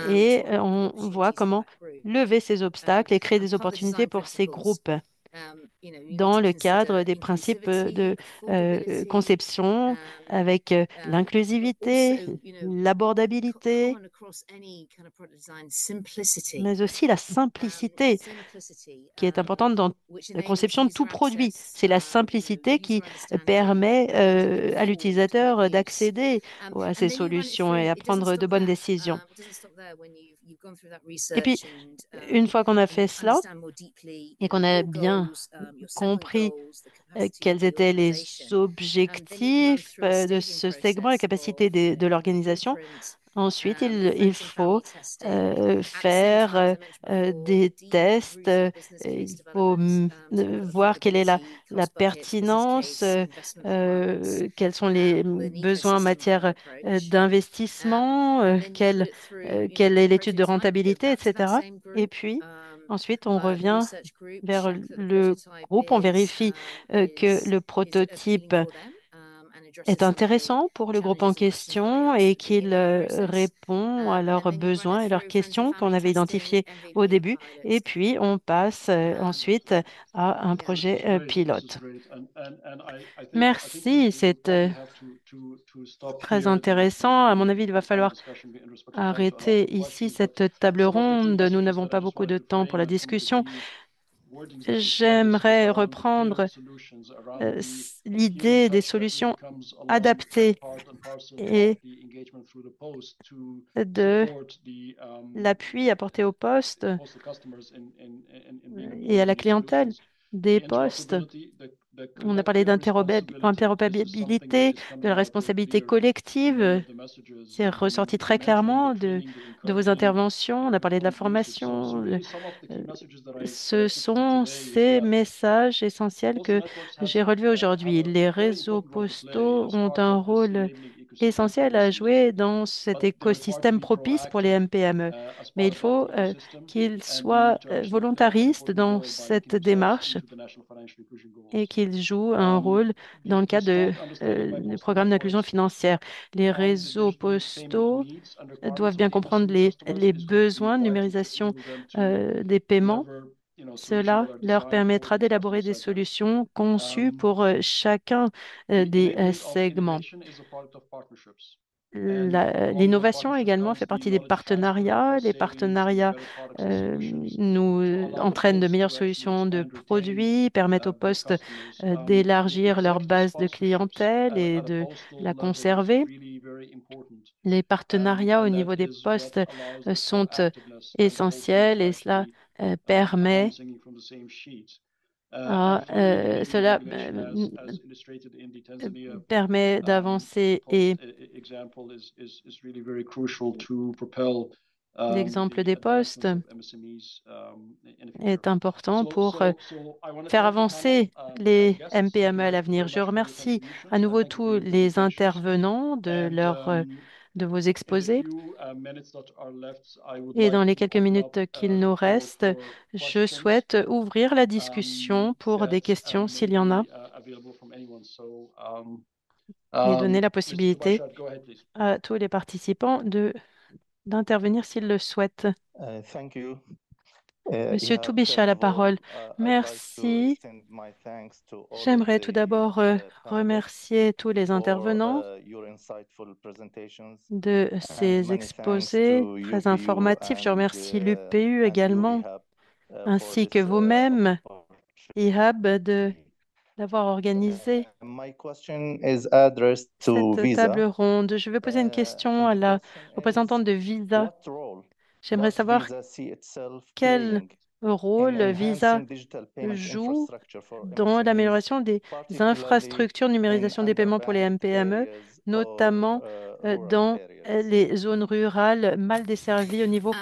Et on voit comment lever ces obstacles et créer des opportunités pour ces groupes dans le cadre des principes de conception avec l'inclusivité, l'abordabilité, mais aussi la simplicité qui est importante dans la conception de tout produit. C'est la simplicité qui permet à l'utilisateur d'accéder à ces solutions et à prendre de bonnes décisions. Et puis, une fois qu'on a fait cela et qu'on a bien compris quels étaient les objectifs de ce segment, la capacité de l'organisation, Ensuite, il, faut faire des tests, il faut voir quelle est la, la pertinence, quels sont les besoins en matière d'investissement, quelle, quelle est l'étude de rentabilité, etc. Et puis, ensuite, on revient vers le groupe, on vérifie que le prototype est intéressant pour le groupe en question et qu'il répond à leurs besoins et leurs questions qu'on avait identifiées au début. Et puis, on passe ensuite à un projet pilote. Merci, c'est très intéressant. À mon avis, il va falloir arrêter ici cette table ronde. Nous n'avons pas beaucoup de temps pour la discussion. J'aimerais reprendre l'idée des solutions adaptées et de l'appui apporté aux postes et à la clientèle des postes. On a parlé d'interopérabilité, de la responsabilité collective. C'est ressorti très clairement de, de, vos interventions. On a parlé de la formation. Ce sont ces messages essentiels que j'ai relevés aujourd'hui. Les réseaux postaux ont un rôle essentiel à jouer dans cet écosystème propice pour les MPME. Mais il faut qu'ils soient volontaristes dans cette démarche et qu'ils jouent un rôle dans le cadre du programme d'inclusion financière. Les réseaux postaux doivent bien comprendre les, les besoins de numérisation des paiements cela leur permettra d'élaborer des solutions conçues pour chacun des segments. L'innovation également fait partie des partenariats. Les partenariats nous entraînent de meilleures solutions de produits, permettent aux postes d'élargir leur base de clientèle et de la conserver. Les partenariats au niveau des postes sont essentiels et cela permet à, cela permet d'avancer et L'exemple des postes est important pour faire avancer les MPME à l'avenir. Je remercie à nouveau tous les intervenants de leur de vos exposés. Et dans les quelques minutes qu'il nous reste, je souhaite ouvrir la discussion pour des questions s'il y en a. et donner la possibilité à tous les participants de d'intervenir s'ils le souhaitent. Monsieur Toubisha, la parole. Merci. J'aimerais tout d'abord remercier tous les intervenants de ces exposés très informatifs. Je remercie l'UPU également, ainsi que vous-même, IHAB, de d'avoir organisé cette table ronde. Je vais poser une question à la représentante de Visa. J'aimerais savoir quel rôle Visa joue dans l'amélioration des infrastructures de numérisation des paiements pour les MPME, notamment dans les zones rurales mal desservies au niveau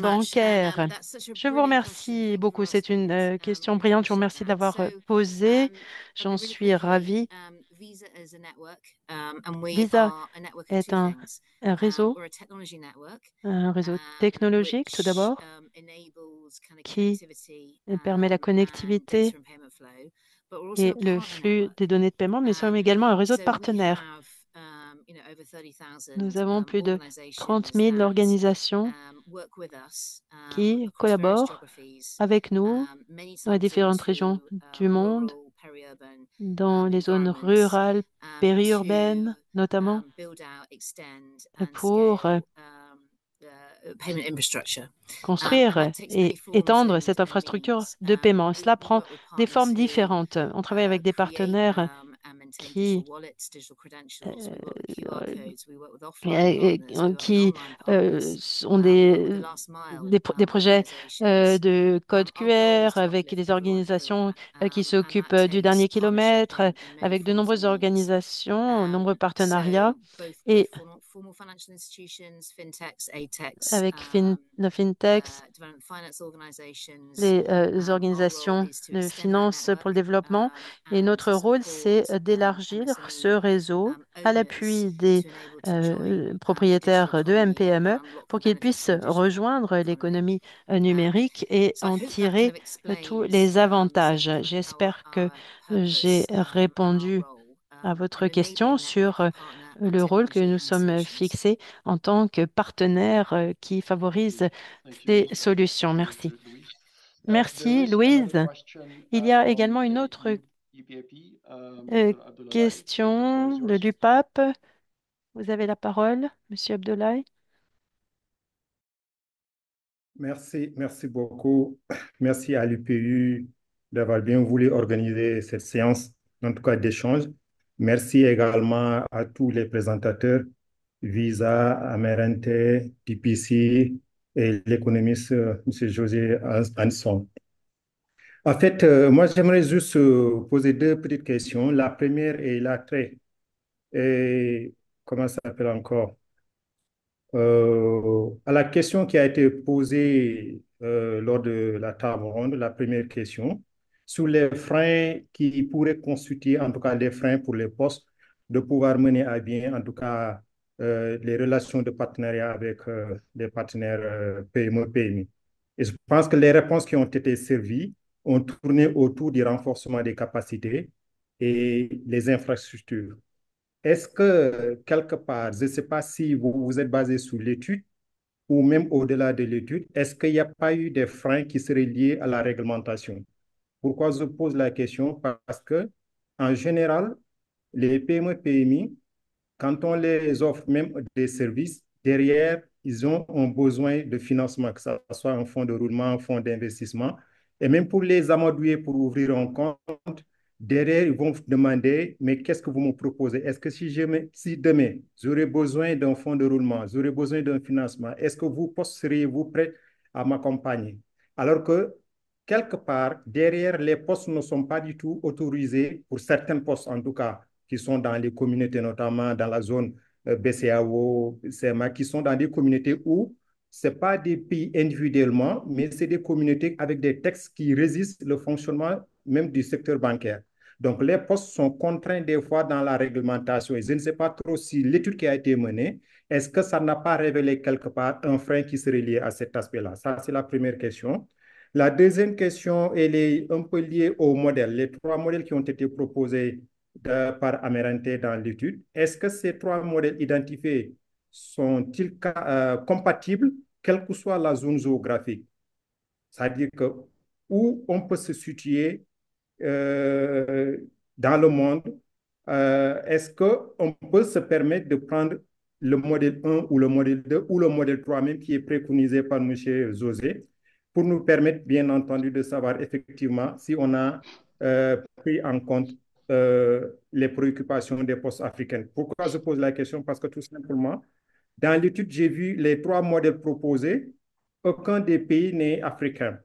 bancaire. Je vous remercie beaucoup. C'est une question brillante. Je vous remercie de l'avoir posée. J'en suis ravie. Visa est un, un réseau, un réseau technologique tout d'abord, qui permet la connectivité et le flux des données de paiement, mais nous sommes également un réseau de partenaires. Nous avons plus de 30 000 organisations qui collaborent avec nous dans les différentes régions du monde, dans les zones rurales, périurbaines notamment, pour construire et étendre cette infrastructure de paiement. Cela prend des formes différentes. On travaille avec des partenaires qui, qui ont des, des, des projets de code QR avec des organisations qui s'occupent du dernier kilomètre, avec de nombreuses organisations, nombreux partenariats et avec fin, la fintech, les organisations de finances pour le développement. Et notre rôle, c'est d'élargir ce réseau à l'appui des propriétaires de MPME pour qu'ils puissent rejoindre l'économie numérique et en tirer tous les avantages. J'espère que j'ai répondu à votre question sur le rôle que nous sommes fixés en tant que partenaire qui favorise ces solutions. Merci. Merci, Louise. Il y a également une autre question de l'UPAP. Vous avez la parole, Monsieur Abdoulaye. Merci, merci beaucoup. Merci à l'UPU d'avoir bien voulu organiser cette séance, en tout cas d'échange. Merci également à tous les présentateurs, Visa, Amerante, TPC et l'économiste M. José Anson. En fait, moi, j'aimerais juste poser deux petites questions. La première est la très, et comment ça s'appelle encore? Euh, à la question qui a été posée euh, lors de la table ronde, la première question, sur les freins qui pourraient constituer en tout cas des freins pour les postes de pouvoir mener à bien en tout cas euh, les relations de partenariat avec euh, les partenaires euh, PME, PMI. Et je pense que les réponses qui ont été servies ont tourné autour du renforcement des capacités et les infrastructures. Est-ce que quelque part, je ne sais pas si vous vous êtes basé sur l'étude ou même au-delà de l'étude, est-ce qu'il n'y a pas eu des freins qui seraient liés à la réglementation? Pourquoi je pose la question? Parce que, en général, les PME PMI, quand on les offre même des services, derrière, ils ont un besoin de financement, que ce soit un fonds de roulement, un fonds d'investissement. Et même pour les amadouer pour ouvrir un compte, derrière, ils vont demander, mais qu'est-ce que vous me proposez? Est-ce que si, demain, j'aurais besoin d'un fonds de roulement, j'aurais besoin d'un financement, est-ce que vous seriez-vous prêt à m'accompagner? Alors que quelque part, derrière, les postes ne sont pas du tout autorisés, pour certains postes en tout cas, qui sont dans les communautés, notamment dans la zone BCAO, CMA, qui sont dans des communautés où ce pas des pays individuellement, mais c'est des communautés avec des textes qui résistent le fonctionnement même du secteur bancaire. Donc, les postes sont contraints des fois dans la réglementation. Et je ne sais pas trop si l'étude qui a été menée, est-ce que ça n'a pas révélé quelque part un frein qui serait lié à cet aspect-là? Ça, c'est la première question. La deuxième question, elle est un peu liée au modèle. Les trois modèles qui ont été proposés par Amerante dans l'étude, est-ce que ces trois modèles identifiés sont-ils euh, compatibles, quelle que soit la zone géographique? C'est-à-dire que où on peut se situer euh, dans le monde, euh, est-ce qu'on peut se permettre de prendre le modèle 1 ou le modèle 2 ou le modèle 3 même qui est préconisé par M. José? Pour nous permettre, bien entendu, de savoir effectivement si on a euh, pris en compte les préoccupations des postes africaines. Pourquoi je pose la question? Parce que tout simplement, dans l'étude, j'ai vu les trois modèles proposés. Aucun des pays n'est africain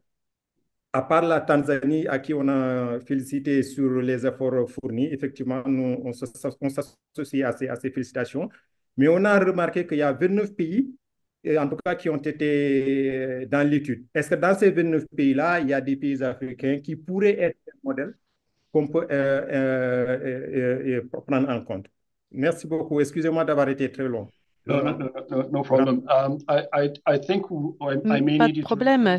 à part la Tanzanie, à qui on a félicité sur les efforts fournis, effectivement, nous, on s'associe à, ces félicitations. Mais on a remarqué qu'il y a 29 pays, en tout cas, qui ont été dans l'étude. Est-ce que dans ces 29 pays-là, il y a des pays africains qui pourraient être un modèle qu'on peut euh, euh, euh, prendre en compte? Merci beaucoup. Excusez-moi d'avoir été très long. No, no, no, no problem. Um, I, I, I think I, I may Pas need de problème.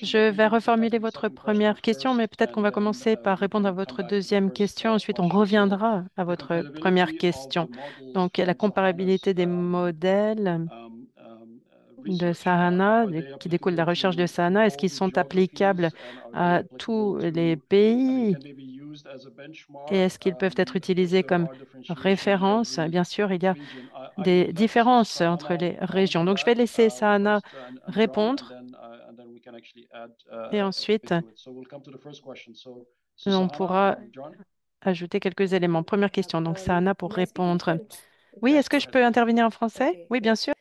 Je vais reformuler votre second première question mais peut-être qu'on va and then, commencer par we répondre à votre come back to the deuxième first, question. Ensuite, on reviendra à the votre première question. Donc, la comparabilité des modèles de Sahana, qui découlent de la recherche de Sahana, est-ce qu'ils sont applicables à tous les pays? Et est-ce qu'ils peuvent être utilisés comme référence? Bien sûr, il y a des différences entre les régions. Donc, je vais laisser Sahana répondre et ensuite, on pourra ajouter quelques éléments. Première question, donc Sahana pour répondre. Oui, est-ce que je peux intervenir en français? Oui, bien sûr.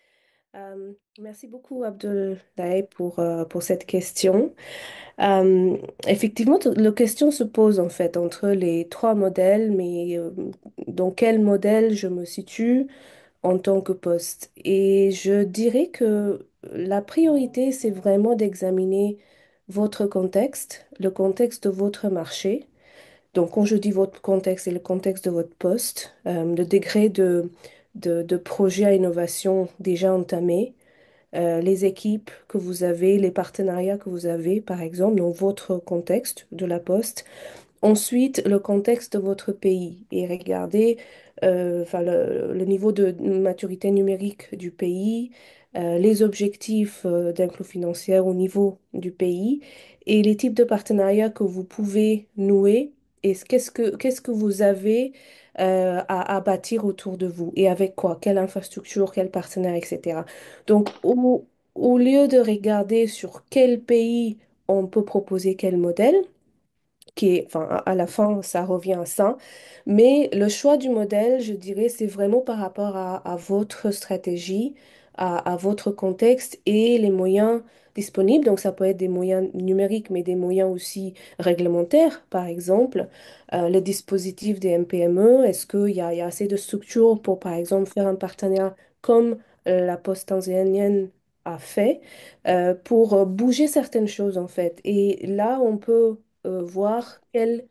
Euh, merci beaucoup, Abdoulaye, pour, euh, pour cette question. Euh, effectivement, la question se pose en fait entre les trois modèles, mais dans quel modèle je me situe en tant que poste? Et je dirais que la priorité, c'est vraiment d'examiner votre contexte, le contexte de votre marché. Donc, quand je dis votre contexte, c'est le contexte de votre poste, le degré de, de, de projet à innovation déjà entamé euh, les équipes que vous avez, les partenariats que vous avez, par exemple, dans votre contexte de la Poste. Ensuite, le contexte de votre pays et regardez euh, le, niveau de maturité numérique du pays, euh, les objectifs d'inclusion financière au niveau du pays et les types de partenariats que vous pouvez nouer et ce- qu'est-ce que, qu'est-ce que vous avez euh, à, à bâtir autour de vous? Et avec quoi, quelle infrastructure, quel partenaire, etc. Donc, au, lieu de regarder sur quel pays on peut proposer quel modèle, qui est, enfin, à, la fin, ça revient à ça. Mais le choix du modèle, je dirais, c'est vraiment par rapport à votre stratégie, à, votre contexte et les moyens disponibles. Donc, ça peut être des moyens numériques, mais des moyens aussi réglementaires, par exemple. Euh, le dispositif des MPME, est-ce qu'il y a, assez de structures pour, par exemple, faire un partenariat comme euh, la Poste tanzanienne a fait, euh, pour euh, bouger certaines choses, en fait? Et là, on peut voir quel,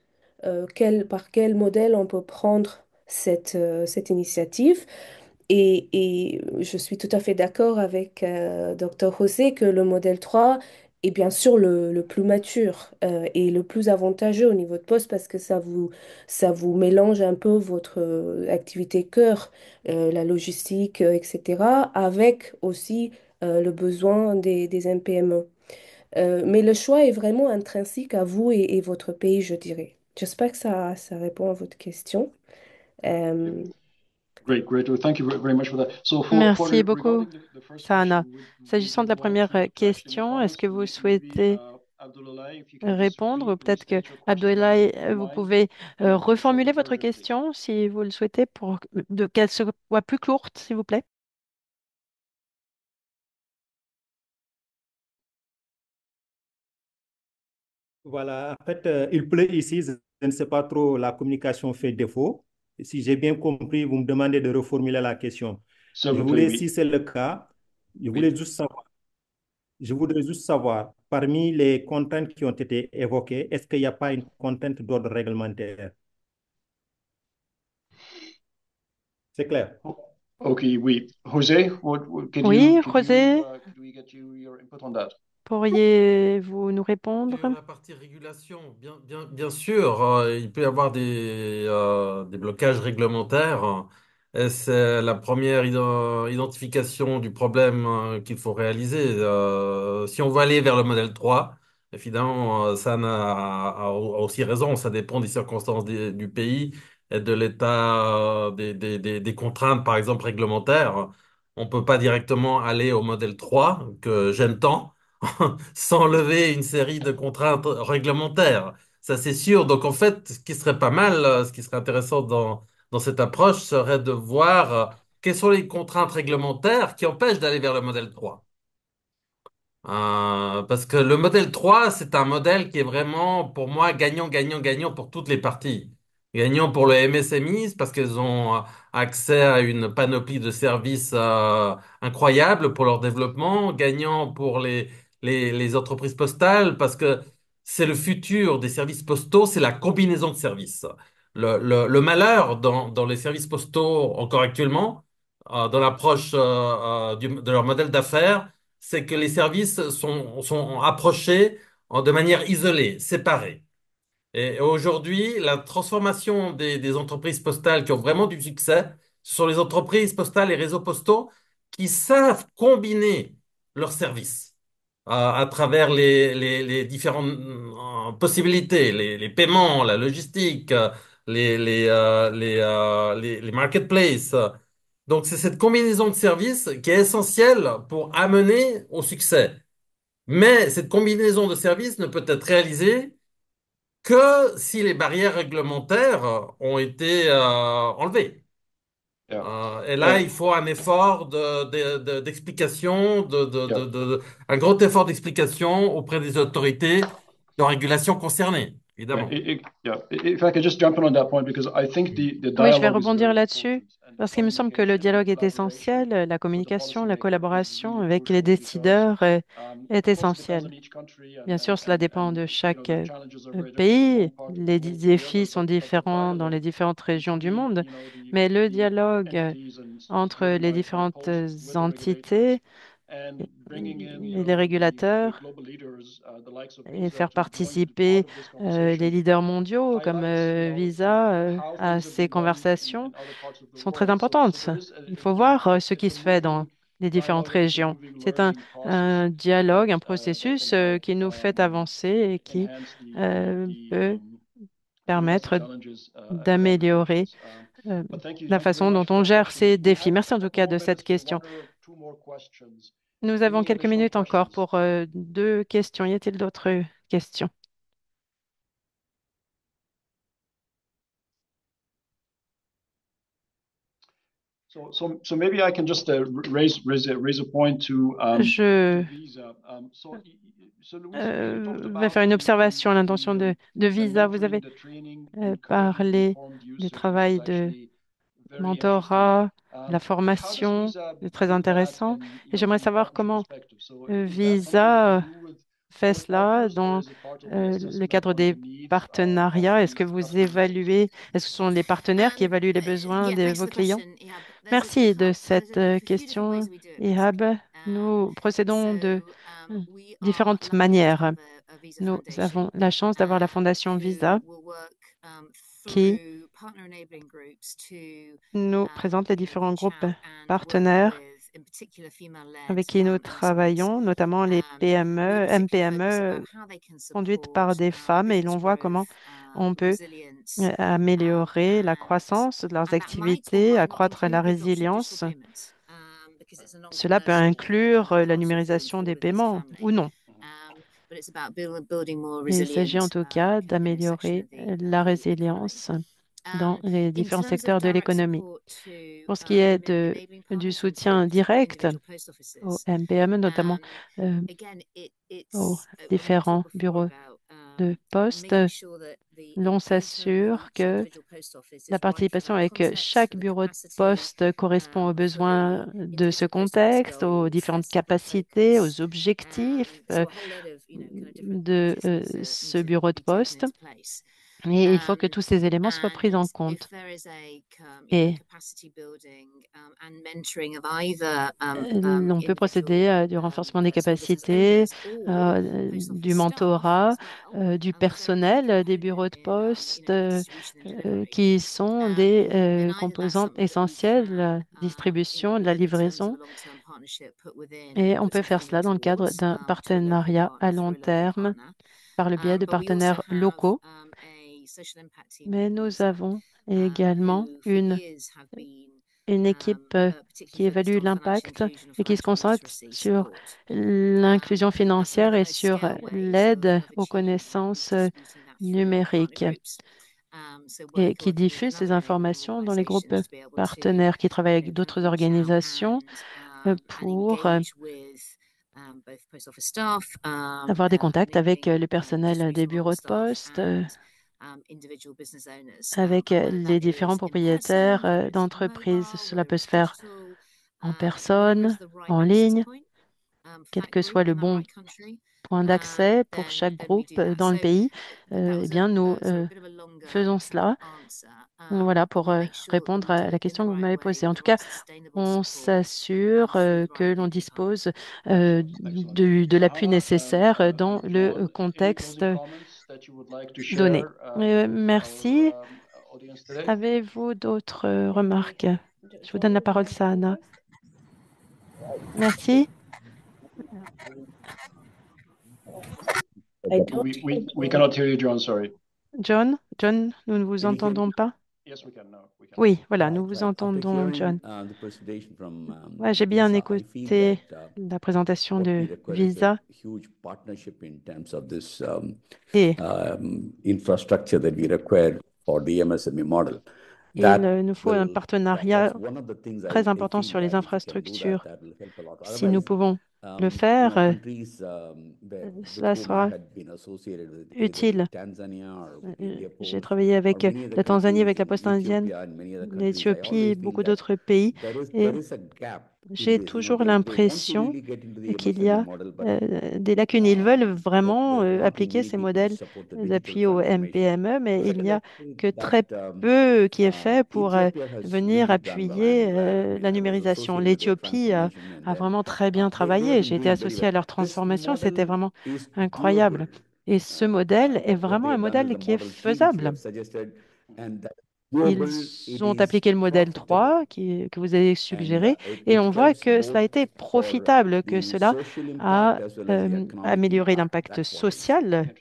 par quel modèle on peut prendre cette, cette initiative. Et, je suis tout à fait d'accord avec euh, Dr. José que le modèle 3 est bien sûr le, le plus mature euh, et le plus avantageux au niveau de poste parce que ça vous, ça vous mélange un peu votre activité cœur, euh, la logistique, euh, etc., avec aussi le besoin des, des MPME. Mais le choix est vraiment intrinsèque à vous et, et votre pays, je dirais. J'espère que ça, ça répond à votre question. Merci beaucoup, would S'agissant de la première to, euh, question, est-ce que vous maybe souhaitez uh, répondre ou re peut-être que restate your question Abdoulaye, if you euh, vous pouvez euh, reformuler votre question si vous le souhaitez pour de, qu'elle soit plus courte, s'il vous plaît. Voilà, en fait, euh, il pleut ici, je ne sais pas trop, la communication fait défaut. Si j'ai bien compris, vous me demandez de reformuler la question. Je vous plaît, voulais, oui. si c'est le cas, Je Oui. voulais juste savoir, je voudrais juste savoir, parmi les contraintes qui ont été évoquées, est-ce qu'il n'y a pas une contrainte d'ordre réglementaire? C'est clair. Okay, oui. José, what, what, could Oui, you, José, you, uh, we get you your input on that? Pourriez-vous nous répondre? La partie régulation, bien, bien, bien sûr, euh, il peut y avoir des, euh, des blocages réglementaires. C'est la première identification du problème euh, qu'il faut réaliser. Si on veut aller vers le modèle 3, évidemment, ça n'a a aussi raison. Ça dépend des circonstances du pays et de l'état des, des, des, des contraintes, par exemple, réglementaires. On ne peut pas directement aller au modèle 3 que j'aime tant sans lever une série de contraintes réglementaires. Ça, c'est sûr. Donc, en fait, ce qui serait pas mal, euh, ce qui serait intéressant dans, cette approche serait de voir euh, quelles sont les contraintes réglementaires qui empêchent d'aller vers le modèle 3. Euh, parce que le modèle 3, c'est un modèle qui est vraiment, pour moi, gagnant, gagnant, gagnant pour toutes les parties. Gagnant pour les MSMIs parce qu'elles ont accès à une panoplie de services incroyables pour leur développement. Gagnant pour les, les, les entreprises postales parce que c'est le futur des services postaux, c'est la combinaison de services. Le, le, le malheur dans, dans les services postaux encore actuellement, euh, dans l'approche euh, euh, de leur modèle d'affaires, c'est que les services sont, sont approchés en- de manière isolée, séparée. Et aujourd'hui, la transformation des, des entreprises postales qui ont vraiment du succès, ce sont les entreprises postales et réseaux postaux qui savent combiner leurs services euh, à travers les, les, les différentes euh, possibilités, les, les paiements, la logistique, les, les, euh, les, euh, les, les marketplaces. Donc, c'est cette combinaison de services qui est essentielle pour amener au succès. Mais cette combinaison de services ne peut être réalisée que si les barrières réglementaires ont été euh, enlevées. Yeah. Euh, et là, il faut un effort de, de- de- d'explication, de, de, yeah. de, de- un grand effort d'explication auprès des autorités de régulation concernées, évidemment. i- i- yeah. I- If I could just jump in on that point, because I think the, the Oui, je vais dialogue is rebondir là-dessus parce qu'il me semble que le communication dialogue est collaboration essentiel, la with the communication, la collaboration avec les décideurs est of course it depends essentielle. on each country and, Bien sûr, cela dépend de chaque the euh, pays. part of the Les défis sont but, but the différents dans les dialogue différentes régions du between, monde, mais le dialogue euh, entre les différentes entités les régulateurs uh, et faire participer euh, les leaders mondiaux comme euh, Visa euh, à ces conversations sont très importantes. a, Il faut voir ce qui se fait dans les différentes régions. C'est un, dialogue, un uh, processus qui nous fait um, avancer et qui peut um, permettre uh, d'améliorer. Um, la façon dont on gère ces défis. Merci en tout cas de cette question. Nous avons quelques additional minutes encore pour euh, deux questions. Y a-t-il d'autres questions? So, so, so maybe I can just raise raise a, raise a point to Je euh, vais faire une observation à l'intention de, Visa. Vous avez euh, parlé du travail de. Mentorat, la formation, c'est très intéressant. Et j'aimerais savoir comment euh, Visa fait cela dans euh, le cadre des partenariats. Est-ce que vous évaluez, est-ce que ce sont les partenaires qui évaluent les besoins de vos clients? Merci de cette euh, question, Ihab. Nous procédons de différentes manières. Nous avons la chance d'avoir la Fondation Visa qui nous um, présente les différents groupes partenaires avec qui nous um, travaillons, notamment les um, PME, MPME conduites par des um, femmes et l'on voit comment on um, peut euh, um, améliorer la croissance de leurs activités, accroître la résilience. um, Cela peut inclure um, euh, la numérisation des paiements ou non. Um, Il s'agit en tout um, cas d'améliorer la résilience dans Um, les différents secteurs de l'économie. Pour ce um, qui est de, enabling du soutien direct offices, MPME, notamment um, euh, aux différents bureaux um, de poste, l'on s'assure que la participation avec chaque bureau de poste correspond aux besoins de ce contexte, aux différentes capacités, aux objectifs de ce bureau de poste. Et il faut que tous ces éléments soient pris en compte. Et on peut procéder à du renforcement des capacités, du mentorat, du personnel des bureaux de poste, qui sont des composantes essentielles de la distribution, de la livraison. Et on peut faire cela dans le cadre d'un partenariat à long terme par le biais de partenaires locaux. Mais nous avons également une, une équipe qui évalue l'impact et qui se concentre sur l'inclusion financière et sur l'aide aux connaissances numériques. et qui diffuse ces informations dans les groupes partenaires qui travaillent avec d'autres organisations pour avoir des contacts avec le personnel des bureaux de poste, avec les différents propriétaires d'entreprises. Cela peut se faire en personne, en ligne, quel que soit le bon point d'accès pour chaque groupe dans le pays. Eh bien, nous faisons cela. Voilà, pour répondre à la question que vous m'avez posée. En tout cas, on s'assure que l'on dispose de l'appui nécessaire dans le contexte donné. Merci. Avez-vous d'autres remarques? Je vous donne la parole, Sana. Merci. We cannot hear you, John, sorry. John, John, nous ne vous entendons pas. Oui, voilà, nous vous entendons, John. Ouais, J'ai bien écouté la présentation de Visa. et il nous faut un partenariat très important sur les infrastructures. Si nous pouvons le faire, cela sera utile. J'ai travaillé avec la Tanzanie, avec la Poste indienne, l'Éthiopie, beaucoup d'autres pays. Et j'ai toujours l'impression qu'il y a des lacunes. Ils veulent vraiment appliquer ces modèles d'appui au MPME, mais il n'y a que très peu qui est fait pour venir appuyer la numérisation. L'Éthiopie a, a vraiment très bien travaillé. J'ai été associée à leur transformation. C'était vraiment incroyable. Et ce modèle est vraiment un modèle qui est faisable. Ils ont appliqué le modèle 3 qui, que vous avez suggéré et on voit que cela a été profitable, que cela a amélioré l'impact social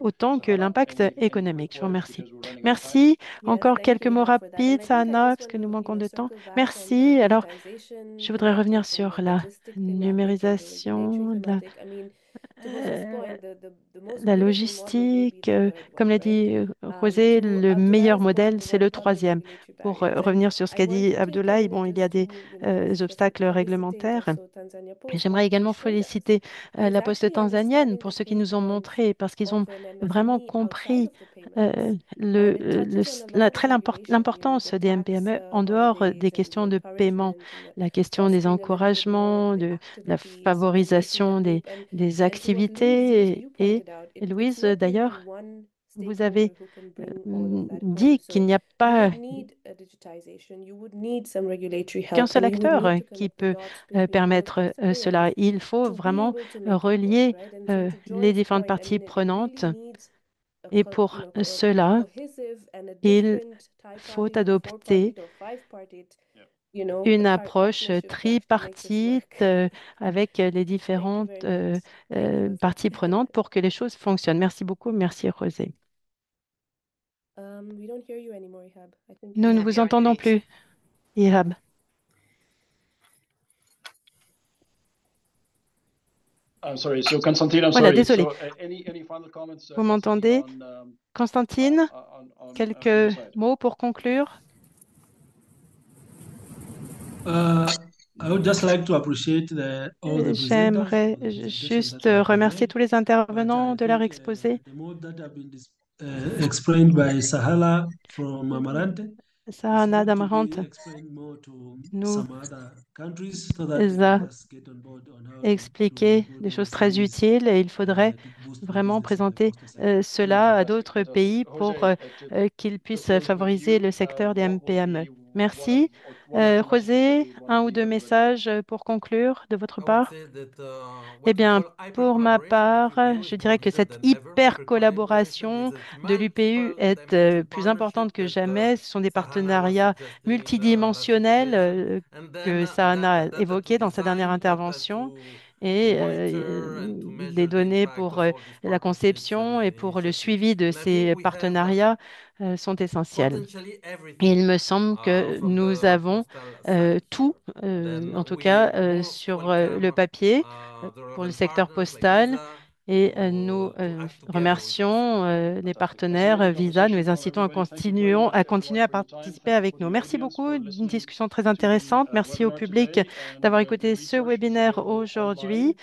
autant que l'impact économique. Je vous remercie. Merci. Encore quelques mots rapides, Sana, parce que nous manquons de temps. Merci. Alors, je voudrais revenir sur la numérisation, la, la logistique, comme l'a dit José, le meilleur modèle, c'est le troisième. Pour revenir sur ce qu'a dit Abdoulaye, bon, il y a des obstacles réglementaires. J'aimerais également féliciter la Poste tanzanienne pour ce qu'ils nous ont montré, parce qu'ils ont vraiment compris l'importance des MPME en dehors des questions de paiement, la question des encouragements, de la favorisation des, des activités. Et, et Louise, d'ailleurs, vous avez dit qu'il n'y a pas qu'un seul acteur qui peut permettre cela. Il faut vraiment relier les différentes parties prenantes. Et pour cela, il faut adopter une approche tripartite avec les différentes parties prenantes pour que les choses fonctionnent. Merci beaucoup. Merci, José. Nous ne vous entendons plus, Ihab. Voilà, désolé. Vous m'entendez? Constantine, quelques mots pour conclure? I would just like to appreciate the, all the presenters J'aimerais juste euh, remercier tous les intervenants de leur uh, exposé. uh, explained by Sahala from Amarante is Sahana going to Damarant be explained more to nous some other countries so that they a expliqué des choses très utiles et il faudrait vraiment présenter euh, cela à d'autres pays pour uh, euh, euh, qu'ils puissent favoriser le secteur des MPME. Merci. Euh, José, un ou deux messages euh, pour conclure de votre part? uh, Eh bien, pour ma part, je is dirais que cette hyper collaboration de l'UPU est euh, plus importante que uh, jamais. Ce sont des partenariats uh, multidimensionnels que Sahana a évoqués dans sa dernière intervention et euh, measure the données pour euh, la conception et pour le suivi de ces partenariats euh, sont Et everything. Il me semble uh, que nous avons euh, tout, euh, en tout cas, euh, sur euh, le papier uh, euh, pour le secteur postal. Et euh, nous euh, remercions euh, les partenaires Visa. Nous les incitons à, much, à continuer à participer avec nous. Merci beaucoup. Une discussion très intéressante. Merci au public d'avoir écouté ce webinaire aujourd'hui.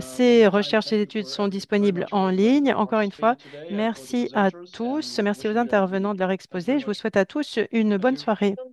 Ces recherches et études sont disponibles en ligne. Encore une fois, merci à tous. Merci aux intervenants de leur exposé. Je vous souhaite à tous une bonne soirée.